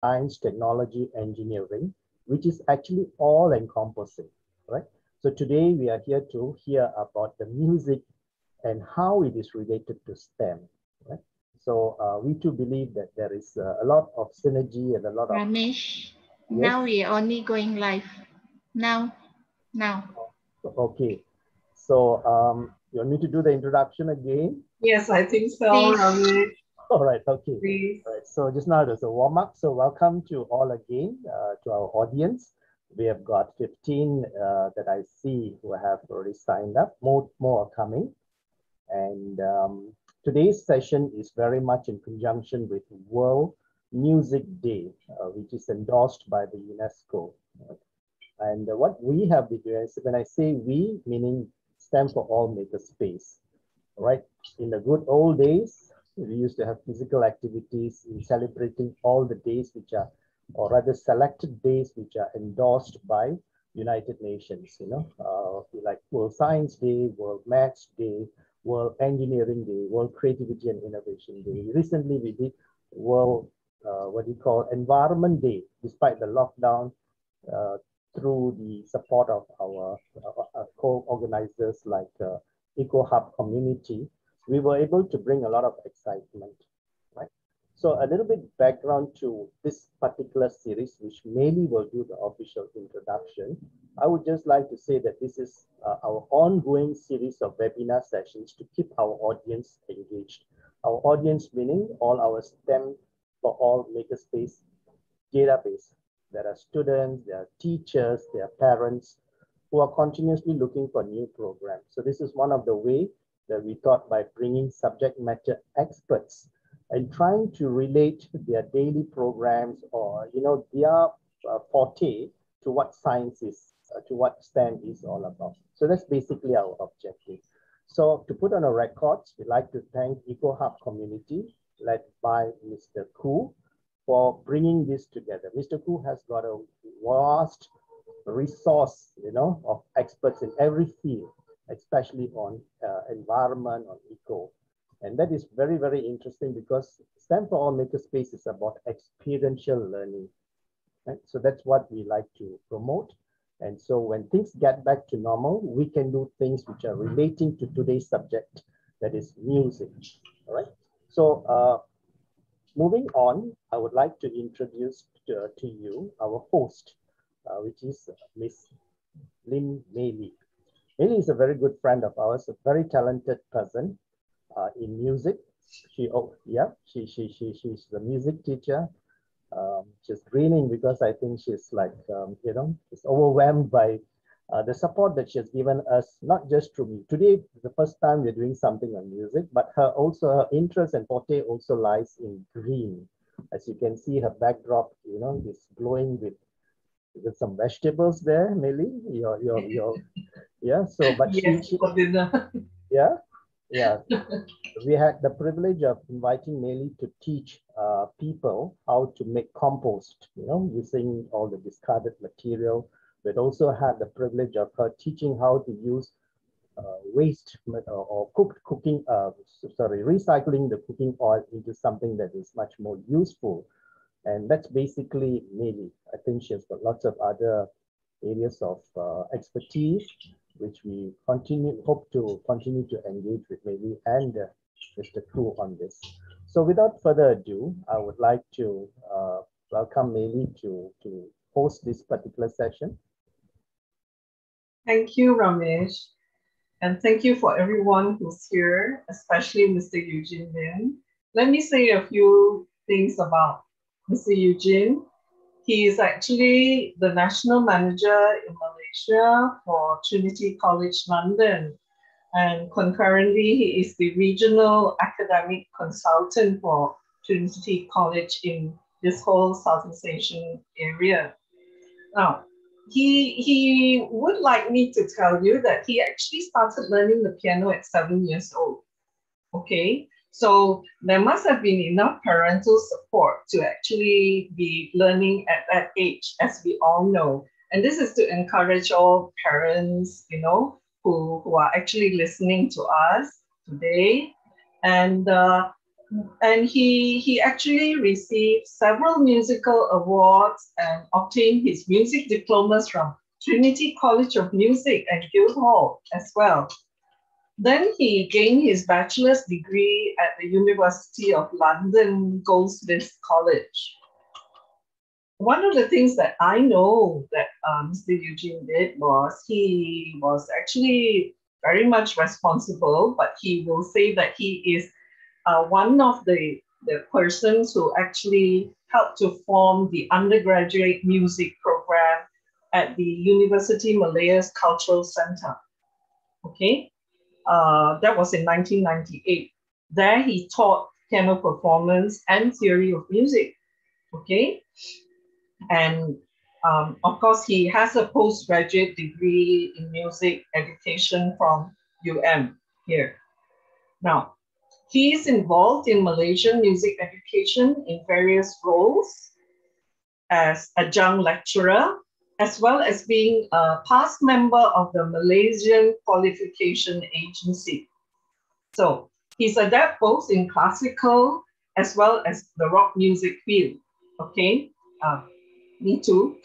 science, technology, engineering, which is actually all encompassing, right? So today we are here to hear about the music and how it is related to STEM, right? So uh, we too believe that there is uh, a lot of synergy and a lot of. Ramesh, yes? now we are only going live. Now, now. Okay. So um, you want me to do the introduction again? Yes, I think so, Ramesh. All right, okay. Please. All right, so just now there's a warm up. So welcome to all again, uh, to our audience. We have got 15 uh, that I see who have already signed up. More, more are coming. And um, today's session is very much in conjunction with World Music Day, uh, which is endorsed by the UNESCO. And what we have been doing, when I say we, meaning STEM for All Makerspace, right? In the good old days, we used to have physical activities in celebrating all the days which are, or rather selected days which are endorsed by United Nations, you know, uh, like World Science Day, World Maths Day, World Engineering Day, World Creativity and Innovation Day. Recently, we did World, uh, what do you call, Environment Day, despite the lockdown, uh, through the support of our uh, uh co-organizers like uh, EcoHub community, we were able to bring a lot of excitement, right? So a little bit background to this particular series, which mainly will do the official introduction. I would just like to say that this is uh, our ongoing series of webinar sessions to keep our audience engaged. Our audience meaning all our STEM for all makerspace database. There are students, there are teachers, there are parents who are continuously looking for new programs. So this is one of the way that we thought by bringing subject matter experts and trying to relate their daily programs or, you know, their uh, forte to what science is uh, to what STEM is all about. So that's basically our objective. So to put on a record, we'd like to thank EcoHub community led by Mr. Ku for bringing this together. Mr. Ku has got a vast resource, you know, of experts in every field, especially on uh, environment, on eco. And that is very, very interesting because STEM for All Makerspace is about experiential learning. Right? So that's what we like to promote. And so when things get back to normal, we can do things which are relating to today's subject, that is music, all right? So uh, moving on, I would like to introduce to, to you our host, uh, which is Miss Lim Mei Li. Mei is a very good friend of ours, a very talented person uh, in music. She, oh, yeah, she, she, she, she's the music teacher um, she's grinning because I think she's like, um, you know, she's overwhelmed by uh, the support that she has given us, not just through me. Today, the first time we're doing something on music, but her also her interest and forte also lies in green. As you can see, her backdrop, you know, is glowing with with some vegetables there, Millie. Your your your yeah. So, but yes, she, she yeah, yeah, we had the privilege of inviting Li to teach uh, people how to make compost, you know, using all the discarded material. But also had the privilege of her teaching how to use uh, waste or, cooked cooking, uh, sorry, recycling the cooking oil into something that is much more useful. And that's basically Li. I think she has got lots of other areas of uh, expertise which we continue hope to continue to engage with Li and uh, Mr. Koo on this. So without further ado, I would like to uh, welcome Mei Li to, to host this particular session. Thank you, Ramesh. And thank you for everyone who's here, especially Mr. Eugene Lin. Let me say a few things about Mr. Eugene. He is actually the national manager in Malaysia for Trinity College London. And concurrently, he is the regional academic consultant for Trinity College in this whole Southeast Asian area. Now, he, he would like me to tell you that he actually started learning the piano at seven years old. Okay, so there must have been enough parental support to actually be learning at that age, as we all know. And this is to encourage all parents, you know, who, who are actually listening to us today. And uh, and he, he actually received several musical awards and obtained his music diplomas from Trinity College of Music and Guildhall as well. Then he gained his bachelor's degree at the University of London Goldsmiths College. One of the things that I know that um, Mr. Eugene did was he was actually very much responsible, but he will say that he is uh, one of the, the persons who actually helped to form the undergraduate music program at the University Malaya's Cultural Center. Okay, uh, that was in 1998. There he taught piano performance and theory of music. Okay, and um, of course he has a postgraduate degree in music education from UM here. Now, he is involved in Malaysian music education in various roles as adjunct lecturer, as well as being a past member of the Malaysian Qualification Agency. So he's adept both in classical as well as the rock music field. Okay, uh, me too.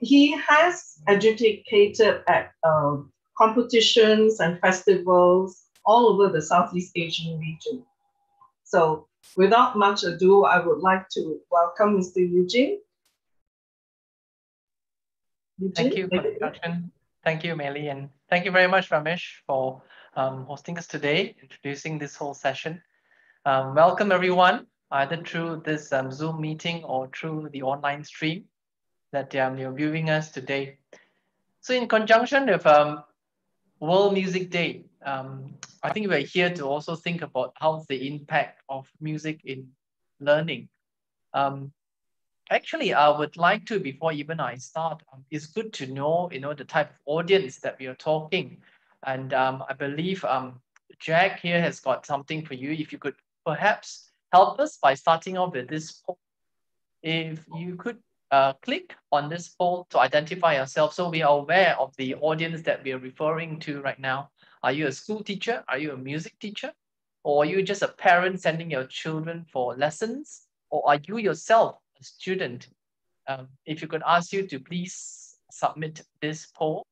He has adjudicated at uh, competitions and festivals all over the Southeast Asian region. So without much ado, I would like to welcome Mr. Eugene. Eugene thank you for the introduction. Thank you, Meili, and thank you very much, Ramesh, for um, hosting us today, introducing this whole session. Um, welcome, everyone, either through this um, Zoom meeting or through the online stream that um, you're viewing us today. So in conjunction with um, World Music Day, um, I think we're here to also think about how's the impact of music in learning. Um, actually, I would like to, before even I start, um, it's good to know, you know, the type of audience that we are talking. And I believe Jack here has got something for you. If you could perhaps help us by starting off with this poll. If you could uh, click on this poll to identify yourself so we are aware of the audience that we are referring to right now. Are you a school teacher? Are you a music teacher? Or are you just a parent sending your children for lessons? Or are you yourself a student? Um, if you could ask you to please submit this poll.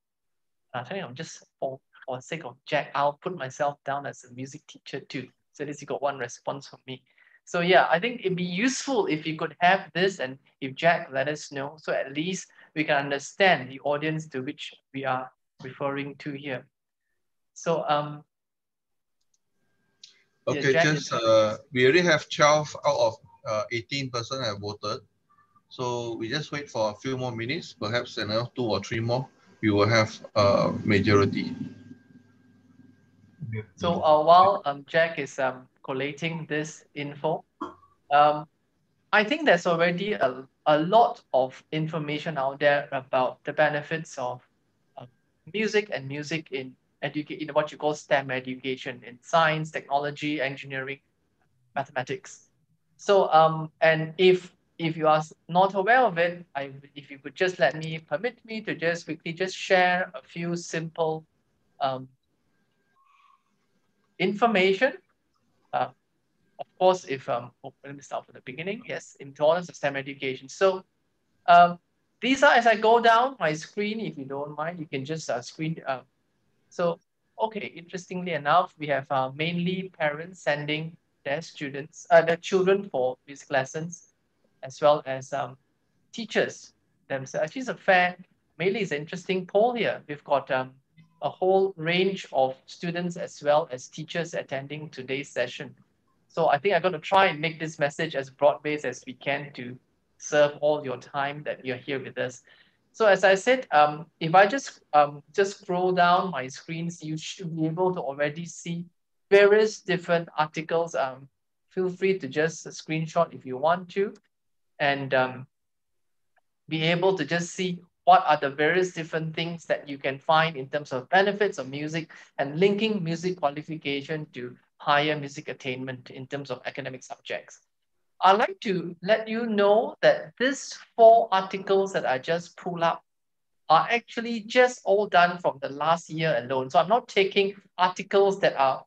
I think I'm just for, for the sake of Jack, I'll put myself down as a music teacher too. So at least you got one response from me. So yeah, I think it'd be useful if you could have this and if Jack let us know, so at least we can understand the audience to which we are referring to here. So um. Okay, yeah, just uh, we already have 12 out of uh, 18 person have voted. So we just wait for a few more minutes, perhaps another two or three more, we will have a majority. So uh, while um, Jack is um, collating this info, um, I think there's already a, a lot of information out there about the benefits of uh, music and music in educate in what you call STEM education in science, technology, engineering, mathematics. So um, and if if you are not aware of it, I if you could just let me permit me to just quickly just share a few simple um, information. Uh, of course, if um, oh, let me start from the beginning. Yes, importance of STEM education. So um, these are as I go down my screen. If you don't mind, you can just uh, screen uh, so, okay, interestingly enough, we have uh, mainly parents sending their students, uh, their children for music lessons, as well as um, teachers themselves. Actually, it's a fair, mainly it's an interesting poll here. We've got um, a whole range of students as well as teachers attending today's session. So I think I'm going to try and make this message as broad-based as we can to serve all your time that you're here with us. So as I said, um, if I just um, just scroll down my screens, you should be able to already see various different articles. Um, feel free to just screenshot if you want to, and um, be able to just see what are the various different things that you can find in terms of benefits of music and linking music qualification to higher music attainment in terms of academic subjects. I'd like to let you know that these four articles that I just pulled up are actually just all done from the last year alone. So I'm not taking articles that are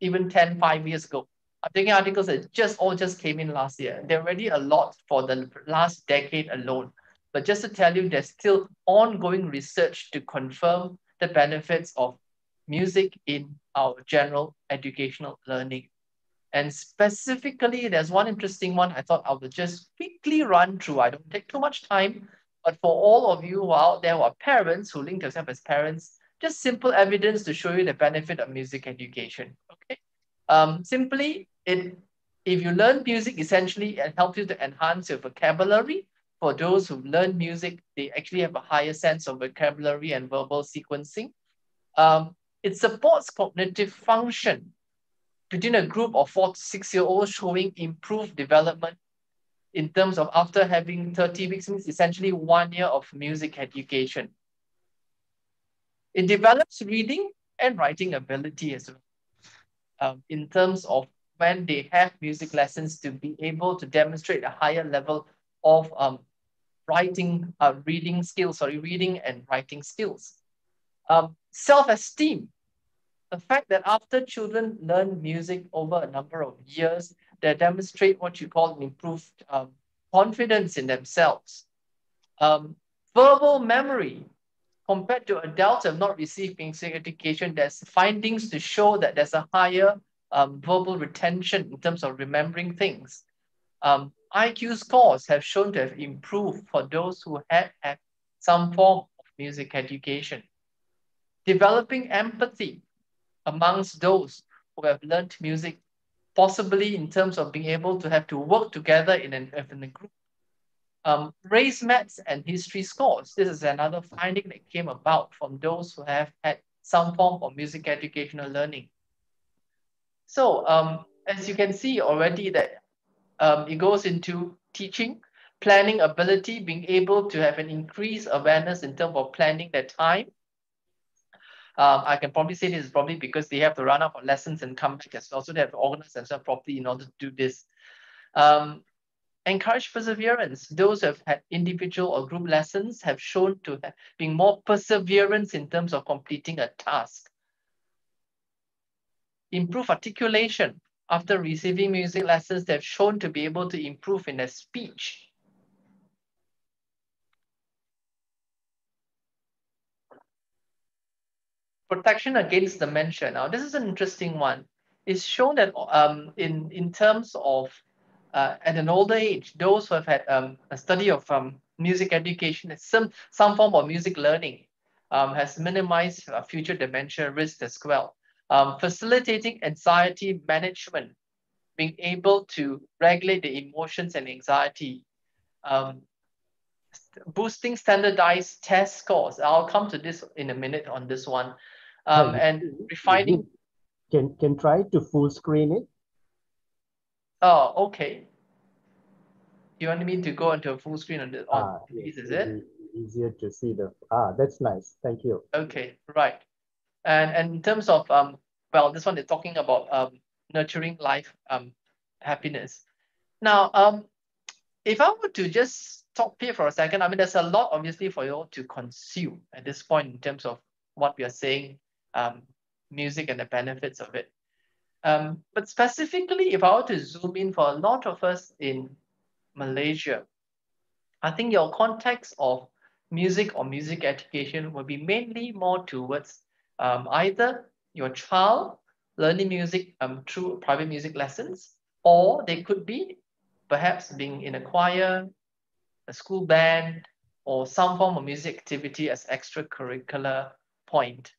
even 10, 5 years ago. I'm taking articles that just all just came in last year. There are already a lot for the last decade alone. But just to tell you, there's still ongoing research to confirm the benefits of music in our general educational learning. And specifically, there's one interesting one I thought I would just quickly run through. I don't take too much time, but for all of you who are out there who are parents, who link yourself as parents, just simple evidence to show you the benefit of music education. Okay. Um, simply, it if you learn music, essentially, it helps you to enhance your vocabulary. For those who learn music, they actually have a higher sense of vocabulary and verbal sequencing. Um, it supports cognitive function between a group of four to six year olds showing improved development in terms of after having 30 weeks means essentially one year of music education. It develops reading and writing ability as well. Um, in terms of when they have music lessons to be able to demonstrate a higher level of um, writing, uh, reading skills, sorry, reading and writing skills. Um, Self-esteem, the fact that after children learn music over a number of years, they demonstrate what you call an improved um, confidence in themselves. Um, verbal memory, compared to adults who have not received music education, there's findings to show that there's a higher um, verbal retention in terms of remembering things. Um, IQ scores have shown to have improved for those who had had some form of music education. Developing empathy amongst those who have learned music, possibly in terms of being able to have to work together in, an, in a group. Um, race maths and history scores. This is another finding that came about from those who have had some form of music educational learning. So um, as you can see already that um, it goes into teaching, planning ability, being able to have an increased awareness in terms of planning their time. Um, I can probably say this is probably because they have to run out for lessons and come back as well. So they have to organize themselves properly in order to do this. Um, encourage perseverance. Those who have had individual or group lessons have shown to have been more perseverance in terms of completing a task. Improve articulation. After receiving music lessons, they've shown to be able to improve in their speech. Protection against dementia. Now, this is an interesting one. It's shown that um, in, in terms of uh, at an older age, those who have had um, a study of um, music education, some, some form of music learning, um, has minimized uh, future dementia risk as well um, facilitating anxiety management, being able to regulate the emotions and anxiety, um, boosting standardized test scores. I'll come to this in a minute on this one. Um, and refining. Can, can try to full screen it. Oh, okay. You want me to go into a full screen on this, on ah, yes, is it? Easier to see the, ah, that's nice. Thank you. Okay, right. And, and in terms of, um, well, this one is talking about um, nurturing life um, happiness. Now, um, if I were to just talk here for a second, I mean, there's a lot obviously for you all to consume at this point in terms of what we are saying, um, music and the benefits of it. Um, but specifically, if I were to zoom in for a lot of us in Malaysia, I think your context of music or music education will be mainly more towards um, either your child learning music um, through private music lessons, or they could be perhaps being in a choir, a school band, or some form of music activity as extracurricular point.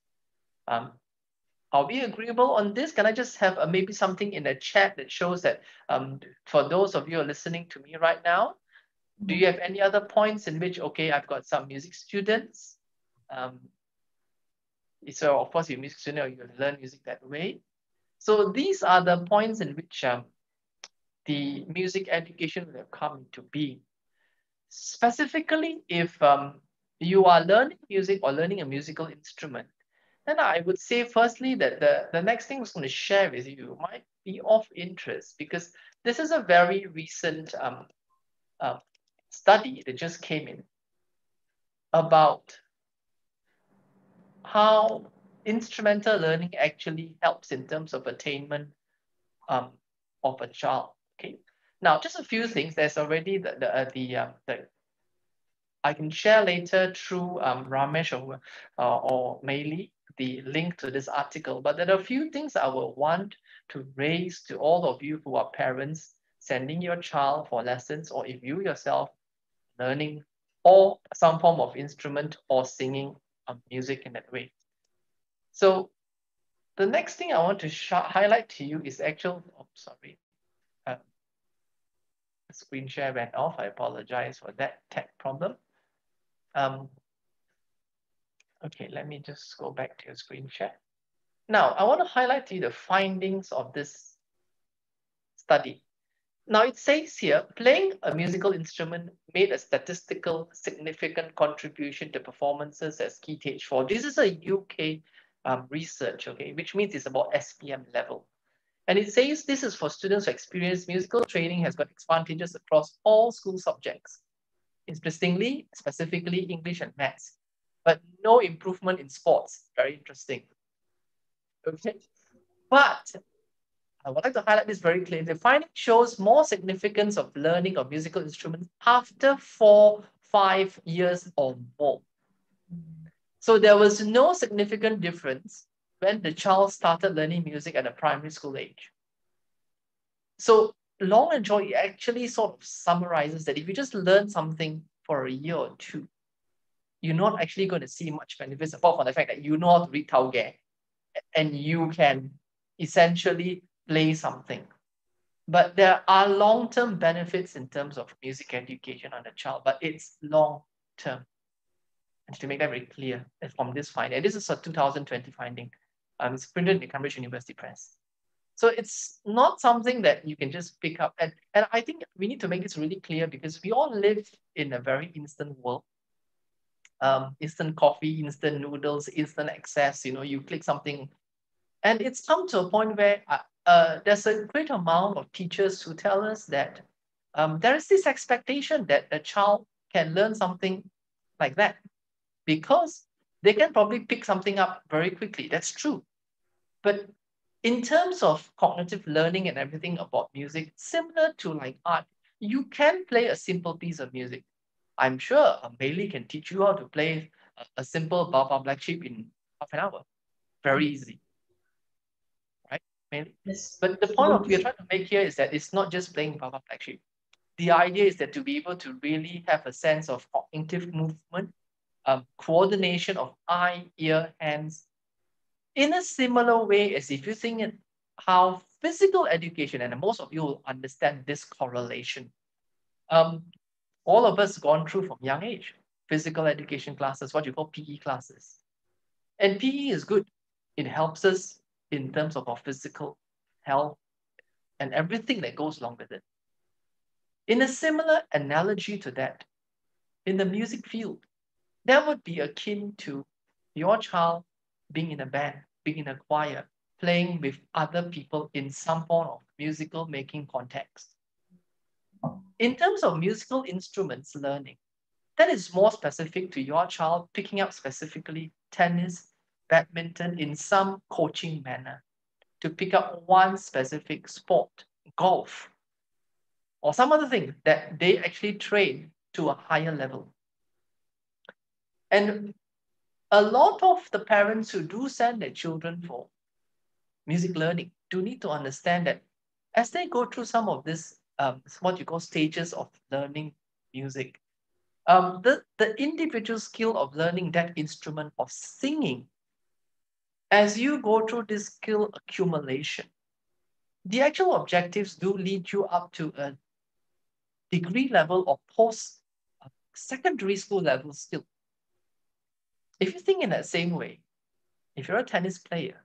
Um, are we agreeable on this? Can I just have uh, maybe something in the chat that shows that um, for those of you are listening to me right now, do you have any other points in which, okay, I've got some music students, um, so of course, you music student, you learn music that way. So these are the points in which um, the music education will come to be. Specifically, if um, you are learning music or learning a musical instrument, then I would say firstly that the, the next thing I was going to share with you might be of interest because this is a very recent um, uh, study that just came in about how instrumental learning actually helps in terms of attainment um, of a child. Okay. Now, just a few things. There's already the the uh, the, uh, the I can share later through um, Ramesh or uh, or Meili the link to this article. But there are a few things I will want to raise to all of you who are parents sending your child for lessons, or if you yourself learning or some form of instrument or singing um, music in that way. So the next thing I want to highlight to you is actual, oh, sorry, uh, screen share went off. I apologize for that tech problem. Um, okay, let me just go back to your screen share. Now, I want to highlight to you the findings of this study. Now it says here, playing a musical instrument made a statistical significant contribution to performances as key stage four. This is a UK um, research, okay, which means it's about SPM level. And it says this is for students who experience musical training has got advantages across all school subjects. Interestingly, specifically English and maths, but no improvement in sports. Very interesting. Okay, but I would like to highlight this very clearly. The finding shows more significance of learning of musical instruments after four, five years or more. So there was no significant difference when the child started learning music at a primary school age. So long and it actually sort of summarizes that if you just learn something for a year or two, you're not actually going to see much benefits apart from the fact that you know how to read Tao and you can essentially play something. But there are long-term benefits in terms of music education on a child, but it's long-term. And to make that very clear from this finding, this is a 2020 finding. Um, it's printed in the Cambridge University Press. So it's not something that you can just pick up. And, and I think we need to make this really clear because we all live in a very instant world. Um, instant coffee, instant noodles, instant access, you know, you click something. And it's come to a point where uh, there's a great amount of teachers who tell us that um, there is this expectation that a child can learn something like that because they can probably pick something up very quickly. That's true. But in terms of cognitive learning and everything about music, similar to like art, you can play a simple piece of music. I'm sure a Meili can teach you how to play a, a simple Baa Baa Black Sheep in half an hour. Very easy. Yes. But the point of we're trying to make here is that it's not just playing Baa Baa Black Sheep. The idea is that to be able to really have a sense of cognitive movement, um, coordination of eye, ear, hands, in a similar way as if you think how physical education, and most of you will understand this correlation. Um, all of us gone through from young age, physical education classes, what you call PE classes. And PE is good. It helps us in terms of our physical health and everything that goes along with it. In a similar analogy to that, in the music field, that would be akin to your child being in a band, being in a choir, playing with other people in some form of musical making context. In terms of musical instruments learning, that is more specific to your child picking up specifically tennis, badminton in some coaching manner to pick up one specific sport, golf, or some other thing that they actually train to a higher level. And a lot of the parents who do send their children for music learning do need to understand that as they go through some of this, um, what you call stages of learning music, um, the, the individual skill of learning that instrument of singing as you go through this skill accumulation, the actual objectives do lead you up to a degree level or post secondary school level skill. If you think in that same way, if you're a tennis player,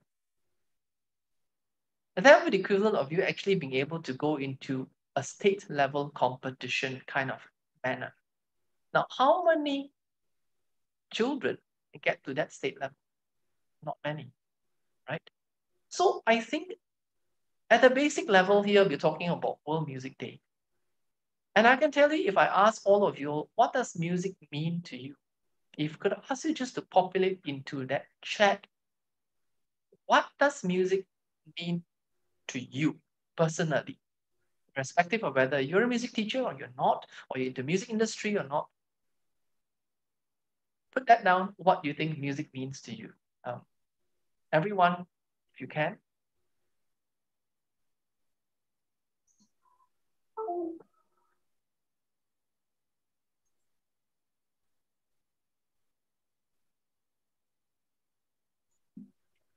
that would be the equivalent of you actually being able to go into a state level competition kind of manner. Now, how many children get to that state level? Not many right? So I think at the basic level here, we're talking about World Music Day. And I can tell you, if I ask all of you, what does music mean to you? If I could ask you just to populate into that chat, what does music mean to you personally? irrespective of whether you're a music teacher or you're not, or you're in the music industry or not. Put that down, what you think music means to you? Um, everyone, if you can.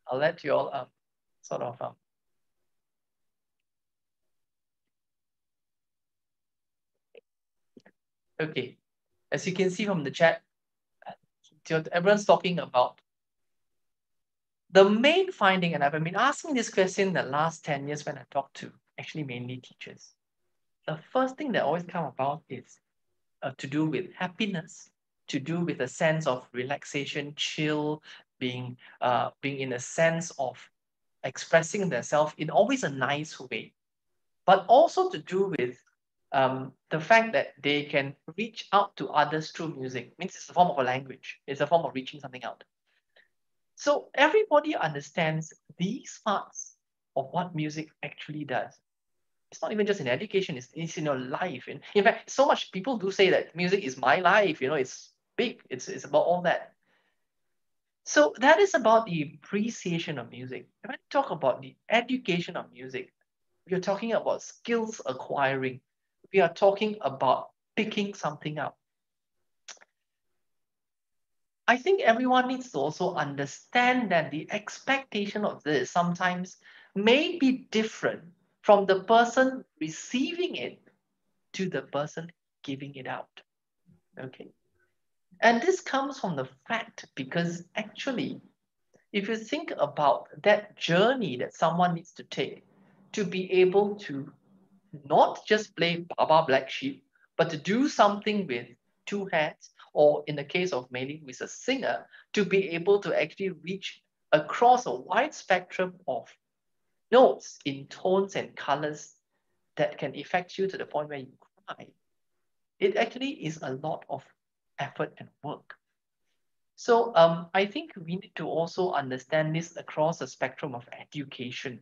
I'll let you all um, sort of um, Okay, as you can see from the chat, everyone's talking about the main finding, and I've been asking this question the last 10 years when I talk to actually mainly teachers. The first thing that always come about is uh, to do with happiness, to do with a sense of relaxation, chill, being, uh, being in a sense of expressing themselves in always a nice way, but also to do with um, the fact that they can reach out to others through music means it's a form of a language. It's a form of reaching something out. So everybody understands these parts of what music actually does. It's not even just in education, it's, it's in your life. And in fact, so much people do say that music is my life, you know, it's big, it's, it's about all that. So that is about the appreciation of music. If I talk about the education of music, we're talking about skills acquiring we are talking about picking something up. I think everyone needs to also understand that the expectation of this sometimes may be different from the person receiving it to the person giving it out. Okay. And this comes from the fact because actually, if you think about that journey that someone needs to take to be able to not just play Baa Baa Black Sheep, but to do something with two hands, or in the case of Mei Lin, with a singer, to be able to actually reach across a wide spectrum of notes in tones and colors that can affect you to the point where you cry. It actually is a lot of effort and work. So um, I think we need to also understand this across the spectrum of education.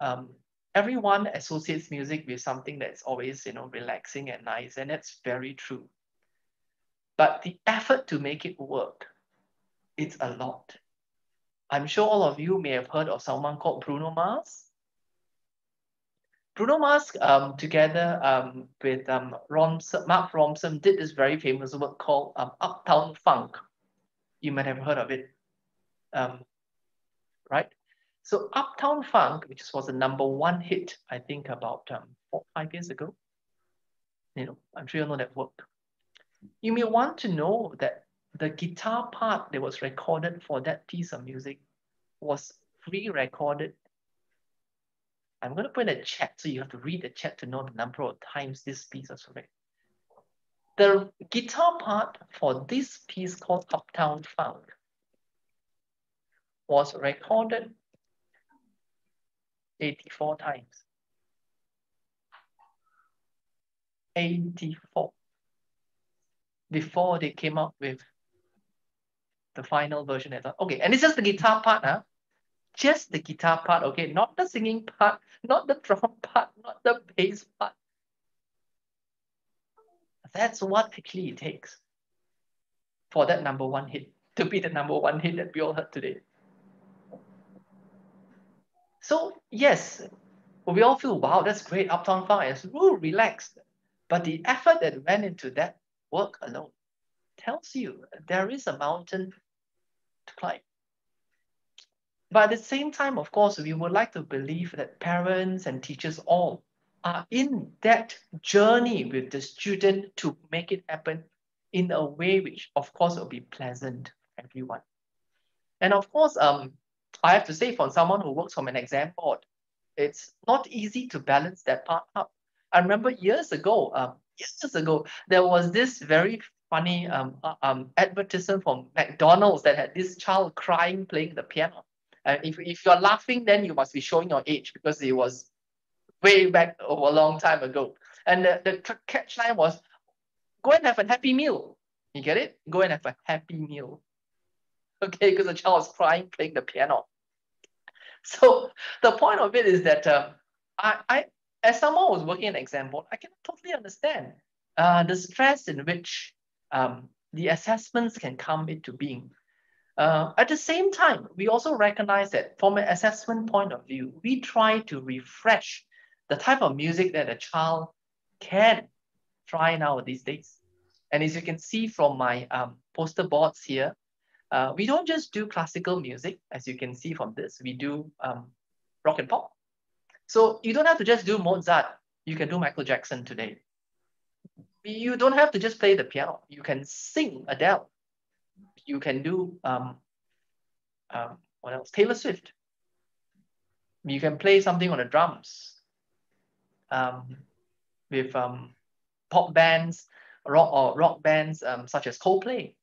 Um, everyone associates music with something that's always, you know, relaxing and nice, and that's very true. But the effort to make it work, it's a lot. I'm sure all of you may have heard of someone called Bruno Mars. Bruno Mars, um, together um, with um, Ronson, Mark Ronson, did this very famous work called um, Uptown Funk. You might have heard of it, um, right? So Uptown Funk, which was the number one hit, I think about um, four, five years ago. You know, I'm sure you know that work. You may want to know that the guitar part that was recorded for that piece of music was re-recorded. I'm going to put in a chat, so you have to read the chat to know the number of times this piece was recorded. The guitar part for this piece called Uptown Funk was recorded 84 times. 84 before they came up with the final version. Okay, and it's just the guitar part, huh? Just the guitar part, okay? Not the singing part, not the drum part, not the bass part. That's what actually it takes for that number one hit to be the number one hit that we all heard today. So yes, we all feel, wow, that's great, Uptown Funk, it's ooh, relaxed. But the effort that went into that work alone tells you there is a mountain to climb. But at the same time, of course, we would like to believe that parents and teachers all are in that journey with the student to make it happen in a way which, of course, will be pleasant for everyone. And of course, um, I have to say, for someone who works from an exam board, it's not easy to balance that part up. I remember years ago, um, years ago, there was this very funny um, uh, um, advertisement from McDonald's that had this child crying playing the piano. And if, if you're laughing, then you must be showing your age because it was way back a long time ago. And the, the catch line was, go and have a happy meal. You get it? Go and have a happy meal. okay, because the child was crying playing the piano. So the point of it is that uh, I, I, as someone who's working in exam board, I can totally understand uh, the stress in which um, the assessments can come into being. Uh, at the same time, we also recognize that from an assessment point of view, we try to refresh the type of music that a child can try now these days. And as you can see from my um, poster boards here, uh, we don't just do classical music, as you can see from this, we do um, rock and pop. So you don't have to just do Mozart, you can do Michael Jackson today. You don't have to just play the piano, you can sing Adele. You can do, um, um, what else, Taylor Swift. You can play something on the drums um, with um, pop bands, rock or rock bands um, such as Coldplay.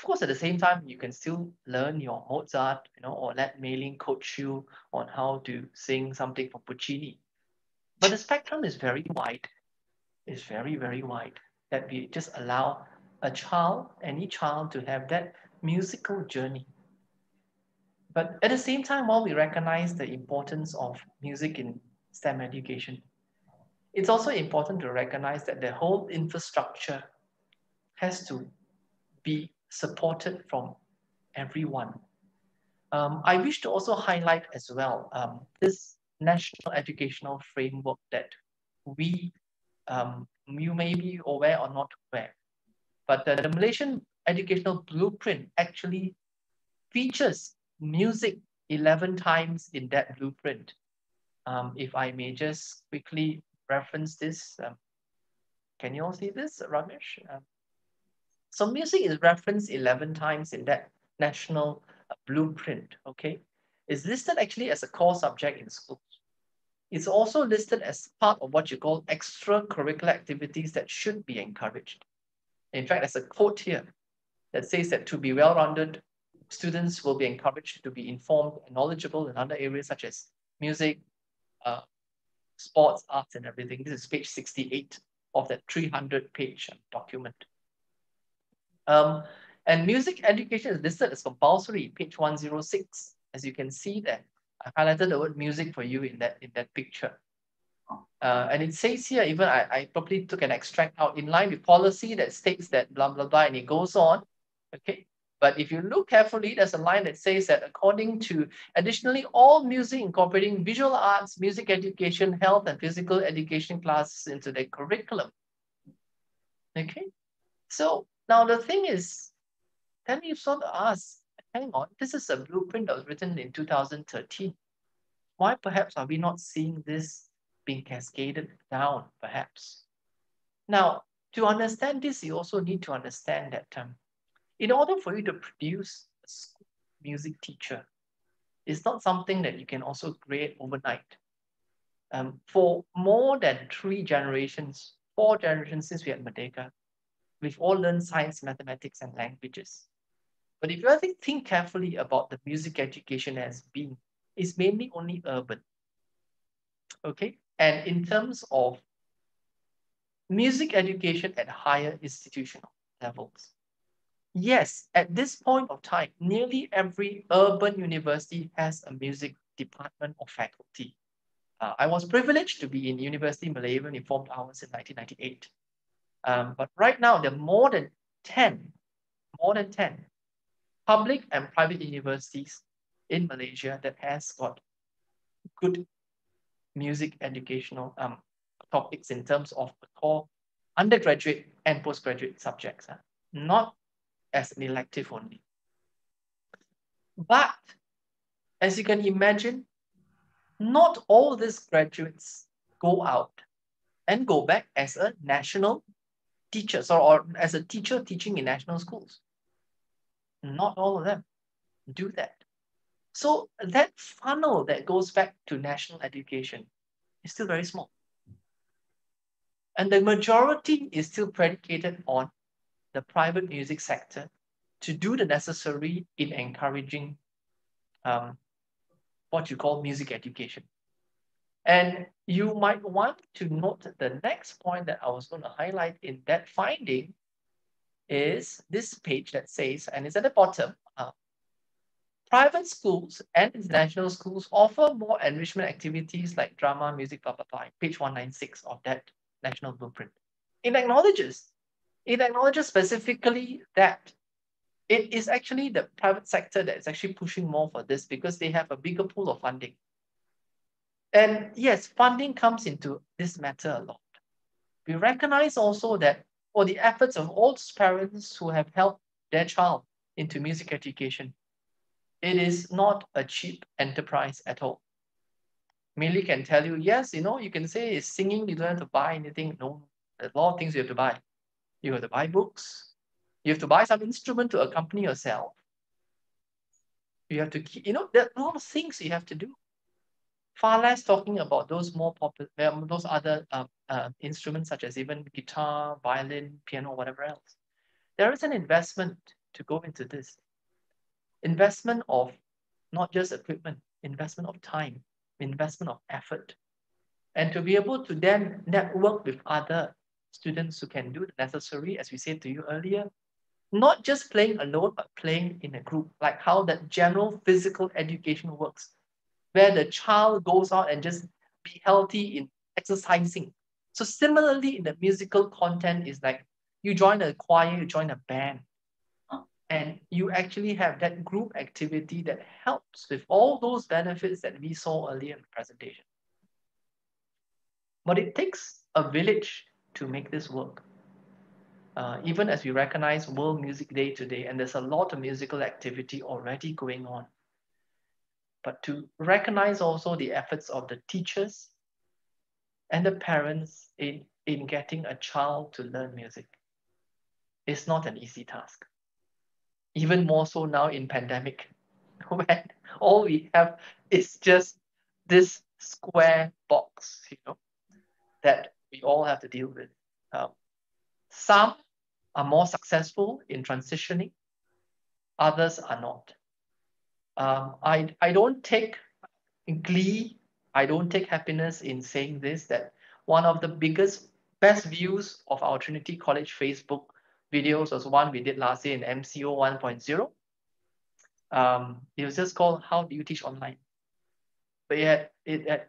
Of course, at the same time, you can still learn your Mozart, you know, or let Mei Ling coach you on how to sing something from Puccini. But the spectrum is very wide. It's very, very wide that we just allow a child, any child to have that musical journey. But at the same time, while we recognize the importance of music in STEM education, it's also important to recognize that the whole infrastructure has to be supported from everyone. Um, I wish to also highlight as well um, this national educational framework that we, um, you may be aware or not aware, but the, the Malaysian educational blueprint actually features music 11 times in that blueprint. Um, if I may just quickly reference this. Um, can you all see this, Ramesh? Um, so music is referenced 11 times in that national blueprint, okay? It's listed actually as a core subject in schools. It's also listed as part of what you call extracurricular activities that should be encouraged. In fact, there's a quote here that says that to be well-rounded, students will be encouraged to be informed and knowledgeable in other areas such as music, uh, sports, arts, and everything. This is page 68 of that 300 page document. Um, and music education is listed as compulsory, page 106. As you can see there, I highlighted the word music for you in that, in that picture. Uh, and it says here, even I, I probably took an extract out in line with policy that states that blah, blah, blah, and it goes on. Okay, but if you look carefully, there's a line that says that according to additionally, all music incorporating visual arts, music education, health, and physical education classes into their curriculum. Okay, so now the thing is, then you sort of ask, hang on, this is a blueprint that was written in 2013. Why perhaps are we not seeing this being cascaded down, perhaps? Now, to understand this, you also need to understand that um, in order for you to produce a music teacher, it's not something that you can also create overnight. Um, for more than three generations, four generations since we had Merdeka, we've all learned science, mathematics, and languages. But if you really think carefully about the music education as being, it's mainly only urban. Okay, and in terms of music education at higher institutional levels, Yes, at this point of time, nearly every urban university has a music department or faculty. Uh, I was privileged to be in University Malaya Informed Hours in 1998. Um, but right now, there are more than 10, more than 10 public and private universities in Malaysia that has got good music educational um, topics in terms of core undergraduate and postgraduate subjects. Uh, not as an elective only. But as you can imagine, not all these graduates go out and go back as a national teacher or, or as a teacher teaching in national schools. Not all of them do that. So that funnel that goes back to national education is still very small. And the majority is still predicated on the private music sector to do the necessary in encouraging um, what you call music education. And you might want to note the next point that I was going to highlight in that finding is this page that says, and it's at the bottom, uh, private schools and international schools offer more enrichment activities like drama, music, blah, blah, blah, page 196 of that national blueprint. It acknowledges, it acknowledges specifically that it is actually the private sector that is actually pushing more for this because they have a bigger pool of funding. And yes, funding comes into this matter a lot. We recognize also that for the efforts of all parents who have helped their child into music education, it is not a cheap enterprise at all. Millie can tell you, yes, you know, you can say it's singing, you don't have to buy anything. No, a lot of things you have to buy. You have to buy books. You have to buy some instrument to accompany yourself. You have to keep, you know, there are a lot of things you have to do. Far less talking about those more popular, those other uh, uh, instruments such as even guitar, violin, piano, whatever else. There is an investment to go into this. Investment of not just equipment, investment of time, investment of effort. And to be able to then network with other students who can do the necessary, as we said to you earlier, not just playing alone, but playing in a group, like how that general physical education works, where the child goes out and just be healthy in exercising. So similarly, in the musical content is like you join a choir, you join a band, and you actually have that group activity that helps with all those benefits that we saw earlier in the presentation. But it takes a village to make this work. Uh, even as we recognize World Music Day today, and there's a lot of musical activity already going on. But to recognize also the efforts of the teachers and the parents in, in getting a child to learn music is not an easy task even more so now in pandemic, when all we have is just this square box, you know, that we all have to deal with. Um, some are more successful in transitioning, others are not. Um, I, I don't take glee, I don't take happiness in saying this, that one of the biggest, best views of our Trinity College Facebook videos was one we did last year in MCO 1.0. Um, it was just called How Do You Teach Online? But it had, it had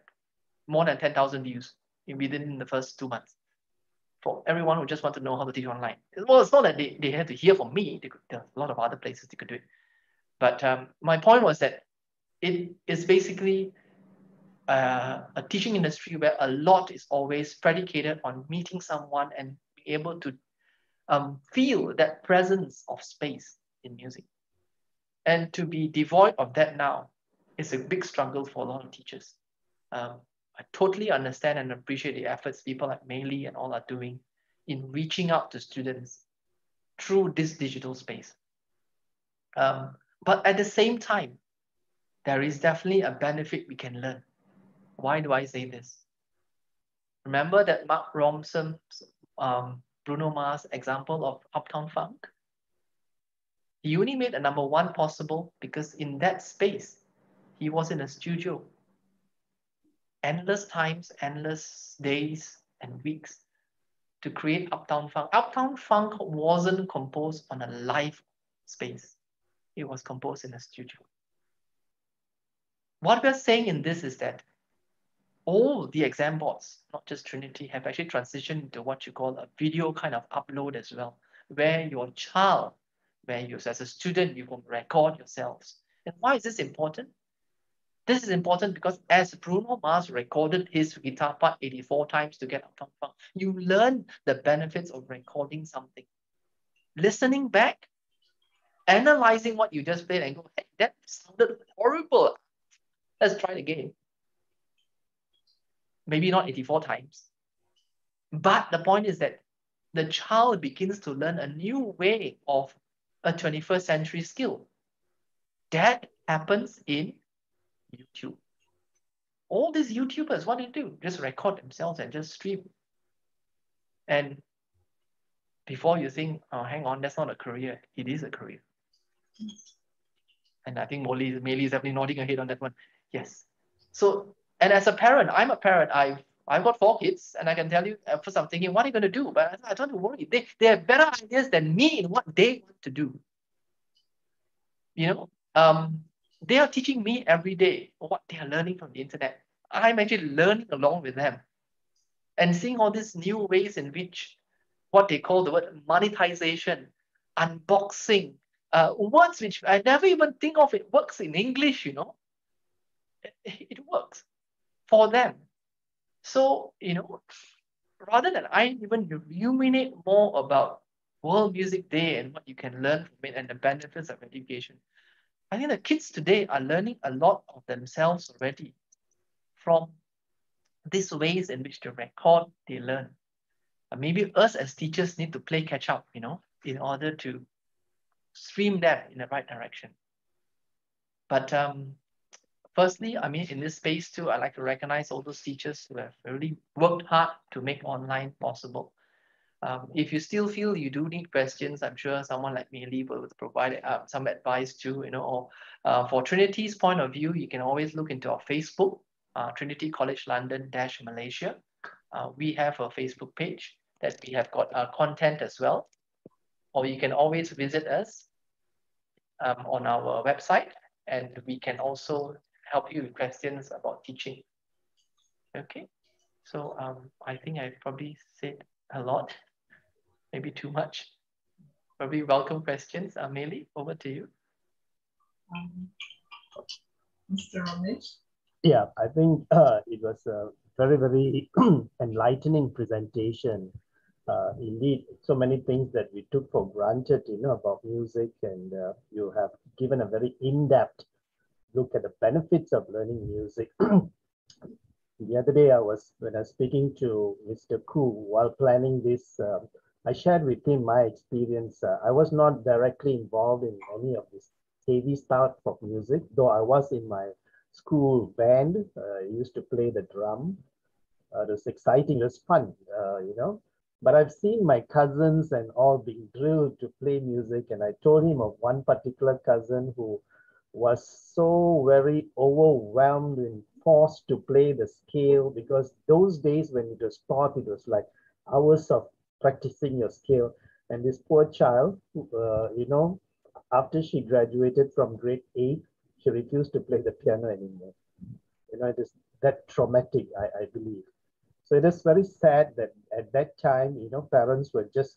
more than 10,000 views in within the first two months for everyone who just want to know how to teach online. Well, it's not that they, they had to hear from me. Could, there are a lot of other places they could do it. But um, my point was that it is basically uh, a teaching industry where a lot is always predicated on meeting someone and be able to um, feel that presence of space in music. And to be devoid of that now is a big struggle for a lot of teachers. Um, I totally understand and appreciate the efforts people like Meili and all are doing in reaching out to students through this digital space. Um, but at the same time, there is definitely a benefit we can learn. Why do I say this? Remember that Mark Ronson um, Bruno Mars example of Uptown Funk. He only made a number one possible because in that space, he was in a studio. Endless times, endless days and weeks to create Uptown Funk. Uptown Funk wasn't composed on a live space. It was composed in a studio. What we're saying in this is that all the exam boards, not just Trinity, have actually transitioned into what you call a video kind of upload as well, where your child, where you as a student, you will record yourselves. And why is this important? This is important because as Bruno Mars recorded his guitar part 84 times to get Uptown Funk, you learn the benefits of recording something. Listening back, analyzing what you just played and go, hey, that sounded horrible. Let's try it again maybe not 84 times. But the point is that the child begins to learn a new way of a 21st century skill. That happens in YouTube. All these YouTubers, what do they do? Just record themselves and just stream. And before you think, oh, hang on, that's not a career. It is a career. And I think Molly, Meili is definitely nodding her head on that one. Yes. So and as a parent, I'm a parent. I've I've got four kids, and I can tell you, at first I'm thinking, what are you going to do? But I, I don't worry. They, they have better ideas than me in what they want to do. You know, um, they are teaching me every day what they are learning from the internet. I'm actually learning along with them and seeing all these new ways in which what they call the word monetization, unboxing, uh, words which I never even think of it works in English, you know. It, it works for them. So, you know, rather than I even ruminate more about World Music Day and what you can learn from it and the benefits of education, I think the kids today are learning a lot of themselves already from these ways in which they record, they learn. Uh, maybe us as teachers need to play catch up, you know, in order to stream them in the right direction. But um, firstly, I mean, in this space too, I like to recognize all those teachers who have really worked hard to make online possible. Um, if you still feel you do need questions, I'm sure someone like me will provide uh, some advice too, you know, or uh, for Trinity's point of view, you can always look into our Facebook, uh, Trinity College London dash Malaysia. Uh, we have a Facebook page that we have got uh, content as well, or you can always visit us um, on our website and we can also help you with questions about teaching. Okay, so um, I think I probably said a lot maybe too much. Probably welcome questions. Amelie, over to you. Um, Mr. Ramesh? Yeah, I think uh, it was a very, very enlightening presentation. Uh, indeed, so many things that we took for granted, you know, about music, and uh, you have given a very in-depth look at the benefits of learning music. the other day, I was when I was speaking to Mr. Koo while planning this uh, I shared with him my experience. Uh, I was not directly involved in any of this heavy stuff of music, though I was in my school band. Uh, I used to play the drum. Uh, it was exciting, it was fun, you know. But I've seen my cousins and all being drilled to play music, and I told him of one particular cousin who was so very overwhelmed and forced to play the scale because those days when it was taught, it was like hours of practicing your scale. And this poor child, uh, you know, after she graduated from grade eight, she refused to play the piano anymore. You know, it is that traumatic, I, I believe. So it is very sad that at that time, you know, parents were just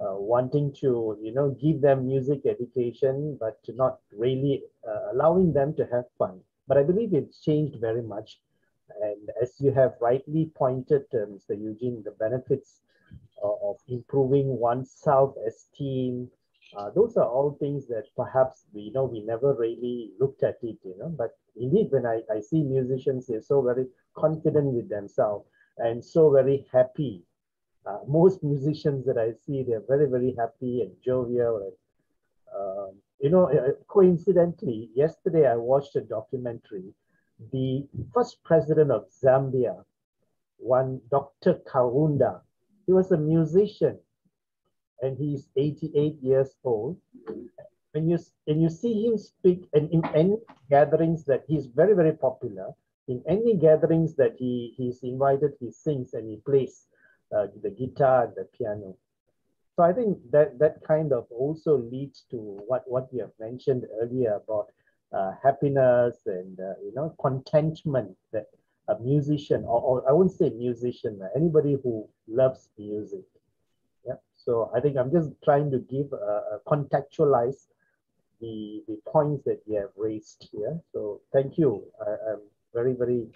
uh, wanting to, you know, give them music education, but to not really uh, allowing them to have fun. But I believe it's changed very much. And as you have rightly pointed, uh, Mr. Eugene, the benefits of improving one's self-esteem. Uh, those are all things that perhaps we you know we never really looked at it, you know. But indeed, when I, I see musicians, they're so very confident with themselves and so very happy. Uh, most musicians that I see, they're very, very happy and jovial. And, um, you know, uh, coincidentally, yesterday I watched a documentary. The first president of Zambia, one Dr. Kaunda, he was a musician and he's 88 years old. When you, when you see him speak and in any gatherings that he's very, very popular, in any gatherings that he, he's invited, he sings and he plays uh, the guitar and the piano. So I think that that kind of also leads to what, what we have mentioned earlier about uh, happiness and uh, you know contentment that a musician, or, or I wouldn't say musician, anybody who loves music. Yeah. So I think I'm just trying to give a, a contextualize the the points that you have raised here. So thank you. I, am very very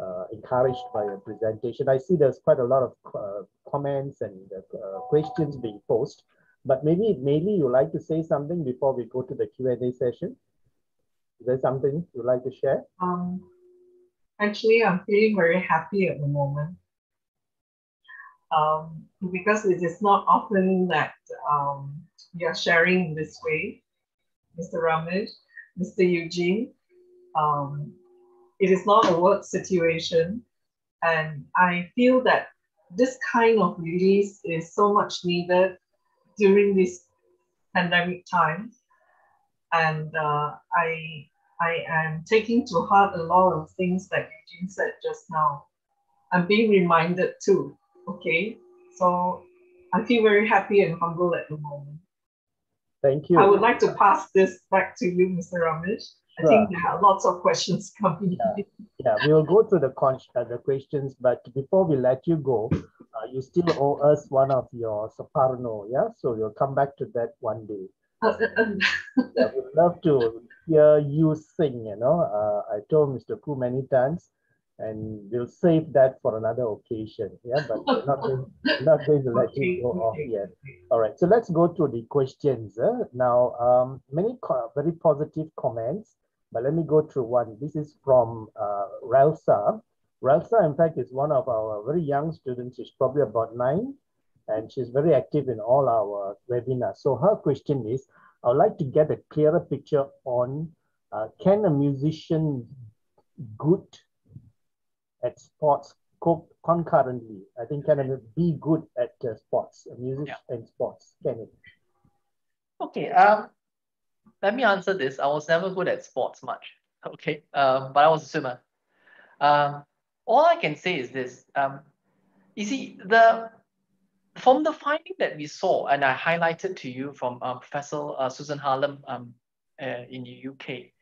uh, encouraged by your presentation. I see there's quite a lot of uh, comments and uh, questions being posed, but maybe maybe you like to say something before we go to the Q and A session. Is there something you'd like to share? Um, Actually, I'm feeling very happy at the moment. Um, because it is not often that um, you're sharing in this way, Mr. Ramesh, Mr. Eugene. Um, it is not a work situation. And I feel that this kind of release is so much needed during this pandemic time. And uh, I I am taking to heart a lot of things that Eugene said just now. I'm being reminded too. Okay. So I feel very happy and humble at the moment. Thank you. I would like to pass this back to you, Mr. Ramesh. I think there are lots of questions coming. Yeah, yeah. we will go to the, uh, the questions, but before we let you go, uh, you still owe us one of your Soprano, yeah? So we'll come back to that one day. yeah, we'd love to hear you sing, you know. Uh, I told Mr. Koo many times, and we'll save that for another occasion. Yeah, but we're not going, not going to let okay, you go okay. off yet. All right, so let's go to the questions. Uh. Now, um, many very positive comments, but let me go through one. This is from uh, Relsa. Relsa, in fact, is one of our very young students. She's probably about nine, and she's very active in all our webinars. So her question is, I would like to get a clearer picture on uh, can a musician good at sports co concurrently? I think can it be good at uh, sports, music yeah. and sports? Can it? Okay. Um, let me answer this. I was never good at sports much. Okay. Um, but I was a swimmer. Um, all I can say is this. Um, you see, the from the finding that we saw, and I highlighted to you from uh, Professor uh, Susan Hallam um, uh, in the UK,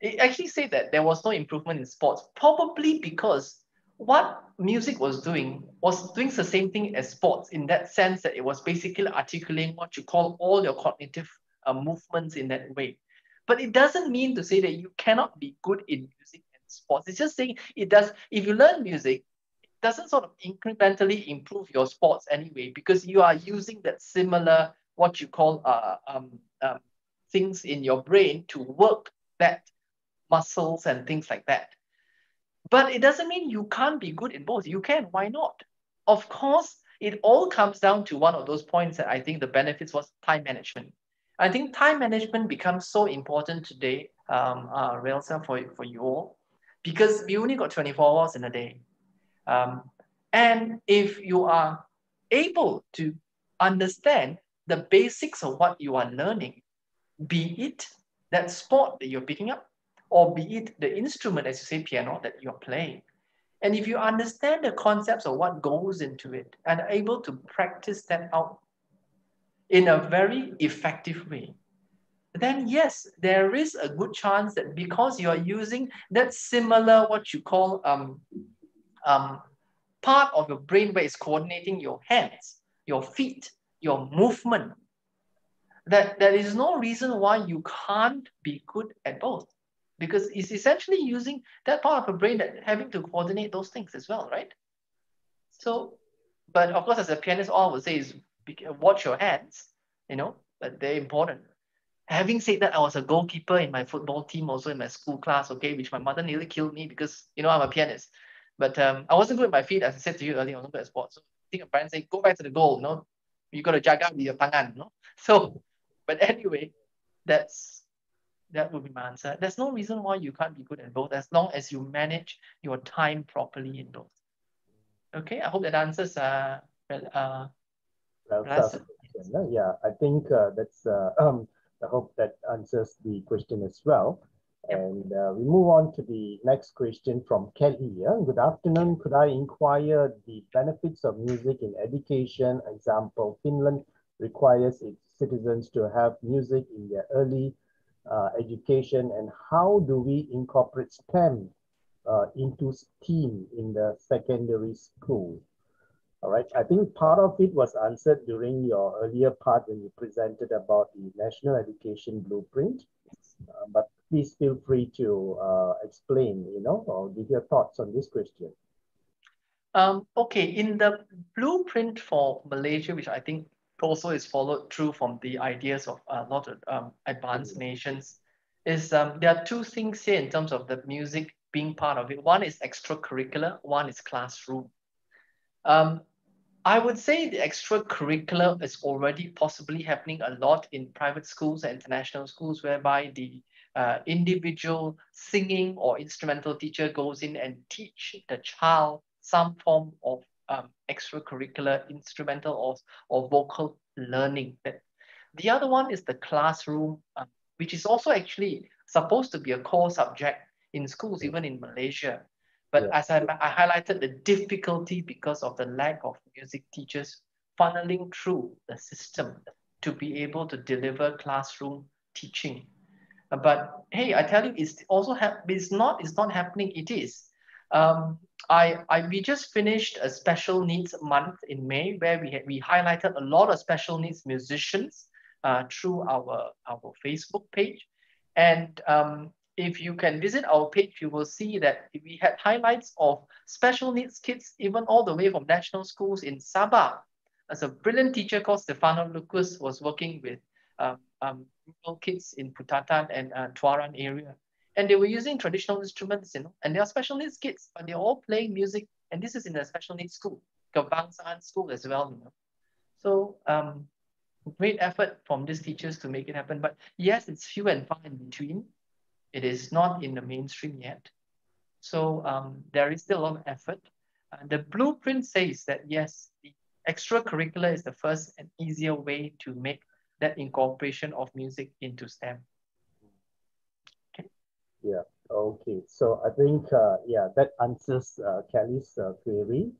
it actually said that there was no improvement in sports, probably because what music was doing was doing the same thing as sports in that sense that it was basically articulating what you call all your cognitive uh, movements in that way. But it doesn't mean to say that you cannot be good in music and sports. It's just saying it does, if you learn music, it doesn't sort of incrementally improve your sports anyway, because you are using that similar, what you call uh, um, um, things in your brain to work that muscles and things like that. But it doesn't mean you can't be good in both. You can. Why not? Of course, it all comes down to one of those points that I think the benefits was time management. I think time management becomes so important today, um, uh, for, for you all, because we only got 24 hours in a day. Um, and if you are able to understand the basics of what you are learning, be it that sport that you're picking up, or be it the instrument, as you say, piano, that you're playing. And if you understand the concepts of what goes into it and able to practice that out in a very effective way, then yes, there is a good chance that because you are using that similar, what you call um, um, part of your brain where it's coordinating your hands, your feet, your movement, that there is no reason why you can't be good at both because it's essentially using that part of the brain that having to coordinate those things as well, right? So, but of course, as a pianist, all I would say is watch your hands, you know, but they're important. Having said that, I was a goalkeeper in my football team, also in my school class, okay, which my mother nearly killed me because, you know, I'm a pianist. But um, I wasn't good at my feet, as I said to you earlier, I wasn't good at sports. So I think a parent say, go back to the goal, you know, you got to jaga with your tangan, you know. So, but anyway, that's that would be my answer. There's no reason why you can't be good at both as long as you manage your time properly in both. Okay, I hope that answers uh, uh, well, yeah, I think uh, that's, uh, um, I hope that answers the question as well. And uh, we move on to the next question from Kelly. Yeah? Good afternoon. Could I inquire the benefits of music in education? Example, Finland requires its citizens to have music in their early uh, education and how do we incorporate STEM uh, into STEAM in the secondary school? All right, I think part of it was answered during your earlier part when you presented about the National Education Blueprint, uh, but please feel free to uh, explain, you know, or give your thoughts on this question. Um, okay, in the blueprint for Malaysia, which I think also is followed through from the ideas of a lot of um, advanced mm-hmm. nations is um, there are two things here in terms of the music being part of it. One is extracurricular, one is classroom. Um, I would say the extracurricular is already possibly happening a lot in private schools and international schools, whereby the uh, individual singing or instrumental teacher goes in and teach the child some form of um, extracurricular instrumental or, or vocal learning. The other one is the classroom, um, which is also actually supposed to be a core subject in schools, even in Malaysia. But yeah. as I, I highlighted the difficulty because of the lack of music teachers funneling through the system to be able to deliver classroom teaching. But hey, I tell you, it's also ha- it's not it's not happening. It is. Um, I, I we just finished a special needs month in May where we had, we highlighted a lot of special needs musicians uh, through our our Facebook page, and um, if you can visit our page, you will see that we had highlights of special needs kids, even all the way from national schools in Sabah. As a brilliant teacher called Stefano Lucas was working with um, um, kids in Putatan and uh, Tuaran area. And they were using traditional instruments, you know, and they are special needs kids, but they're all playing music. And this is in a special needs school, Kebangsaan school as well, you know. So um, great effort from these teachers to make it happen. But yes, it's few and far in between. It is not in the mainstream yet. So um, there is still a lot of effort. Uh, the blueprint says that yes, the extracurricular is the first and easier way to make that incorporation of music into STEM. Okay. Yeah. Okay. So I think uh, yeah that answers uh, Kelly's uh, query,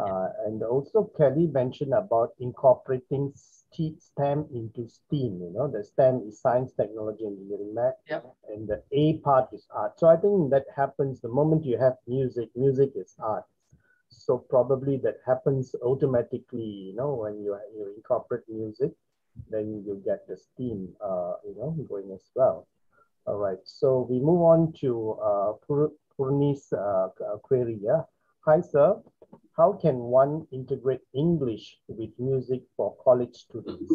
uh, and also Kelly mentioned about incorporating STEM into STEAM. You know, the STEM is science, technology, engineering, math, yep. and the A part is art. So I think that happens the moment you have music. Music is art. So probably that happens automatically. You know, when you you incorporate music then you get the steam, uh, you know, going as well. All right, so we move on to uh, Purni's uh, query. Yeah, hi sir, how can one integrate English with music for college students?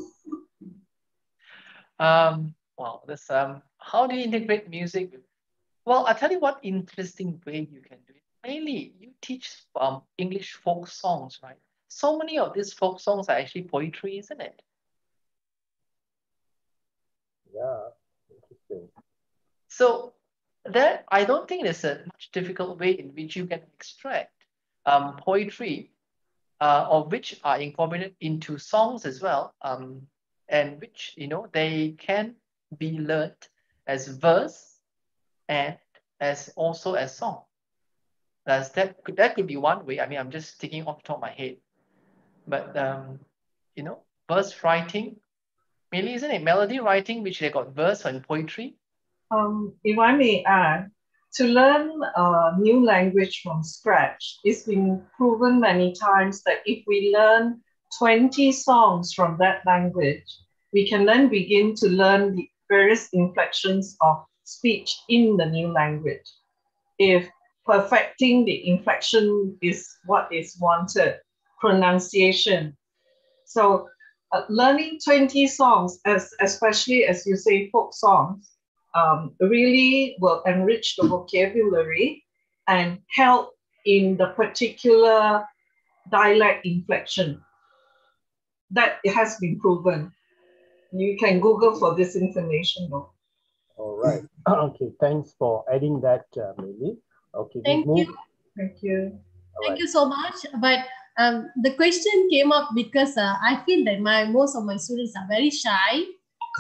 Um, well, this um, how do you integrate music? Well, I'll tell you what interesting way you can do it. Mainly, you teach um, English folk songs, right? So many of these folk songs are actually poetry, isn't it? Yeah, interesting. So that I don't think there's a much difficult way in which you can extract um, poetry, uh, of which are incorporated into songs as well, um, and which you know they can be learned as verse and as also as song. That's that could that could be one way. I mean, I'm just thinking off the top of my head, but um, you know, verse writing Really, isn't it melody writing, which they got verse and poetry? Um, if I may add, to learn a new language from scratch, it's been proven many times that if we learn 20 songs from that language, we can then begin to learn the various inflections of speech in the new language. If perfecting the inflection is what is wanted, pronunciation. So uh, learning 20 songs, as, especially as you say, folk songs, um, really will enrich the vocabulary and help in the particular dialect inflection. That has been proven. You can Google for this information though. All right. okay, thanks for adding that, uh, Millie. Okay, Thank you. Thank you. All Thank right. you so much. But um, the question came up because uh, I feel that my most of my students are very shy.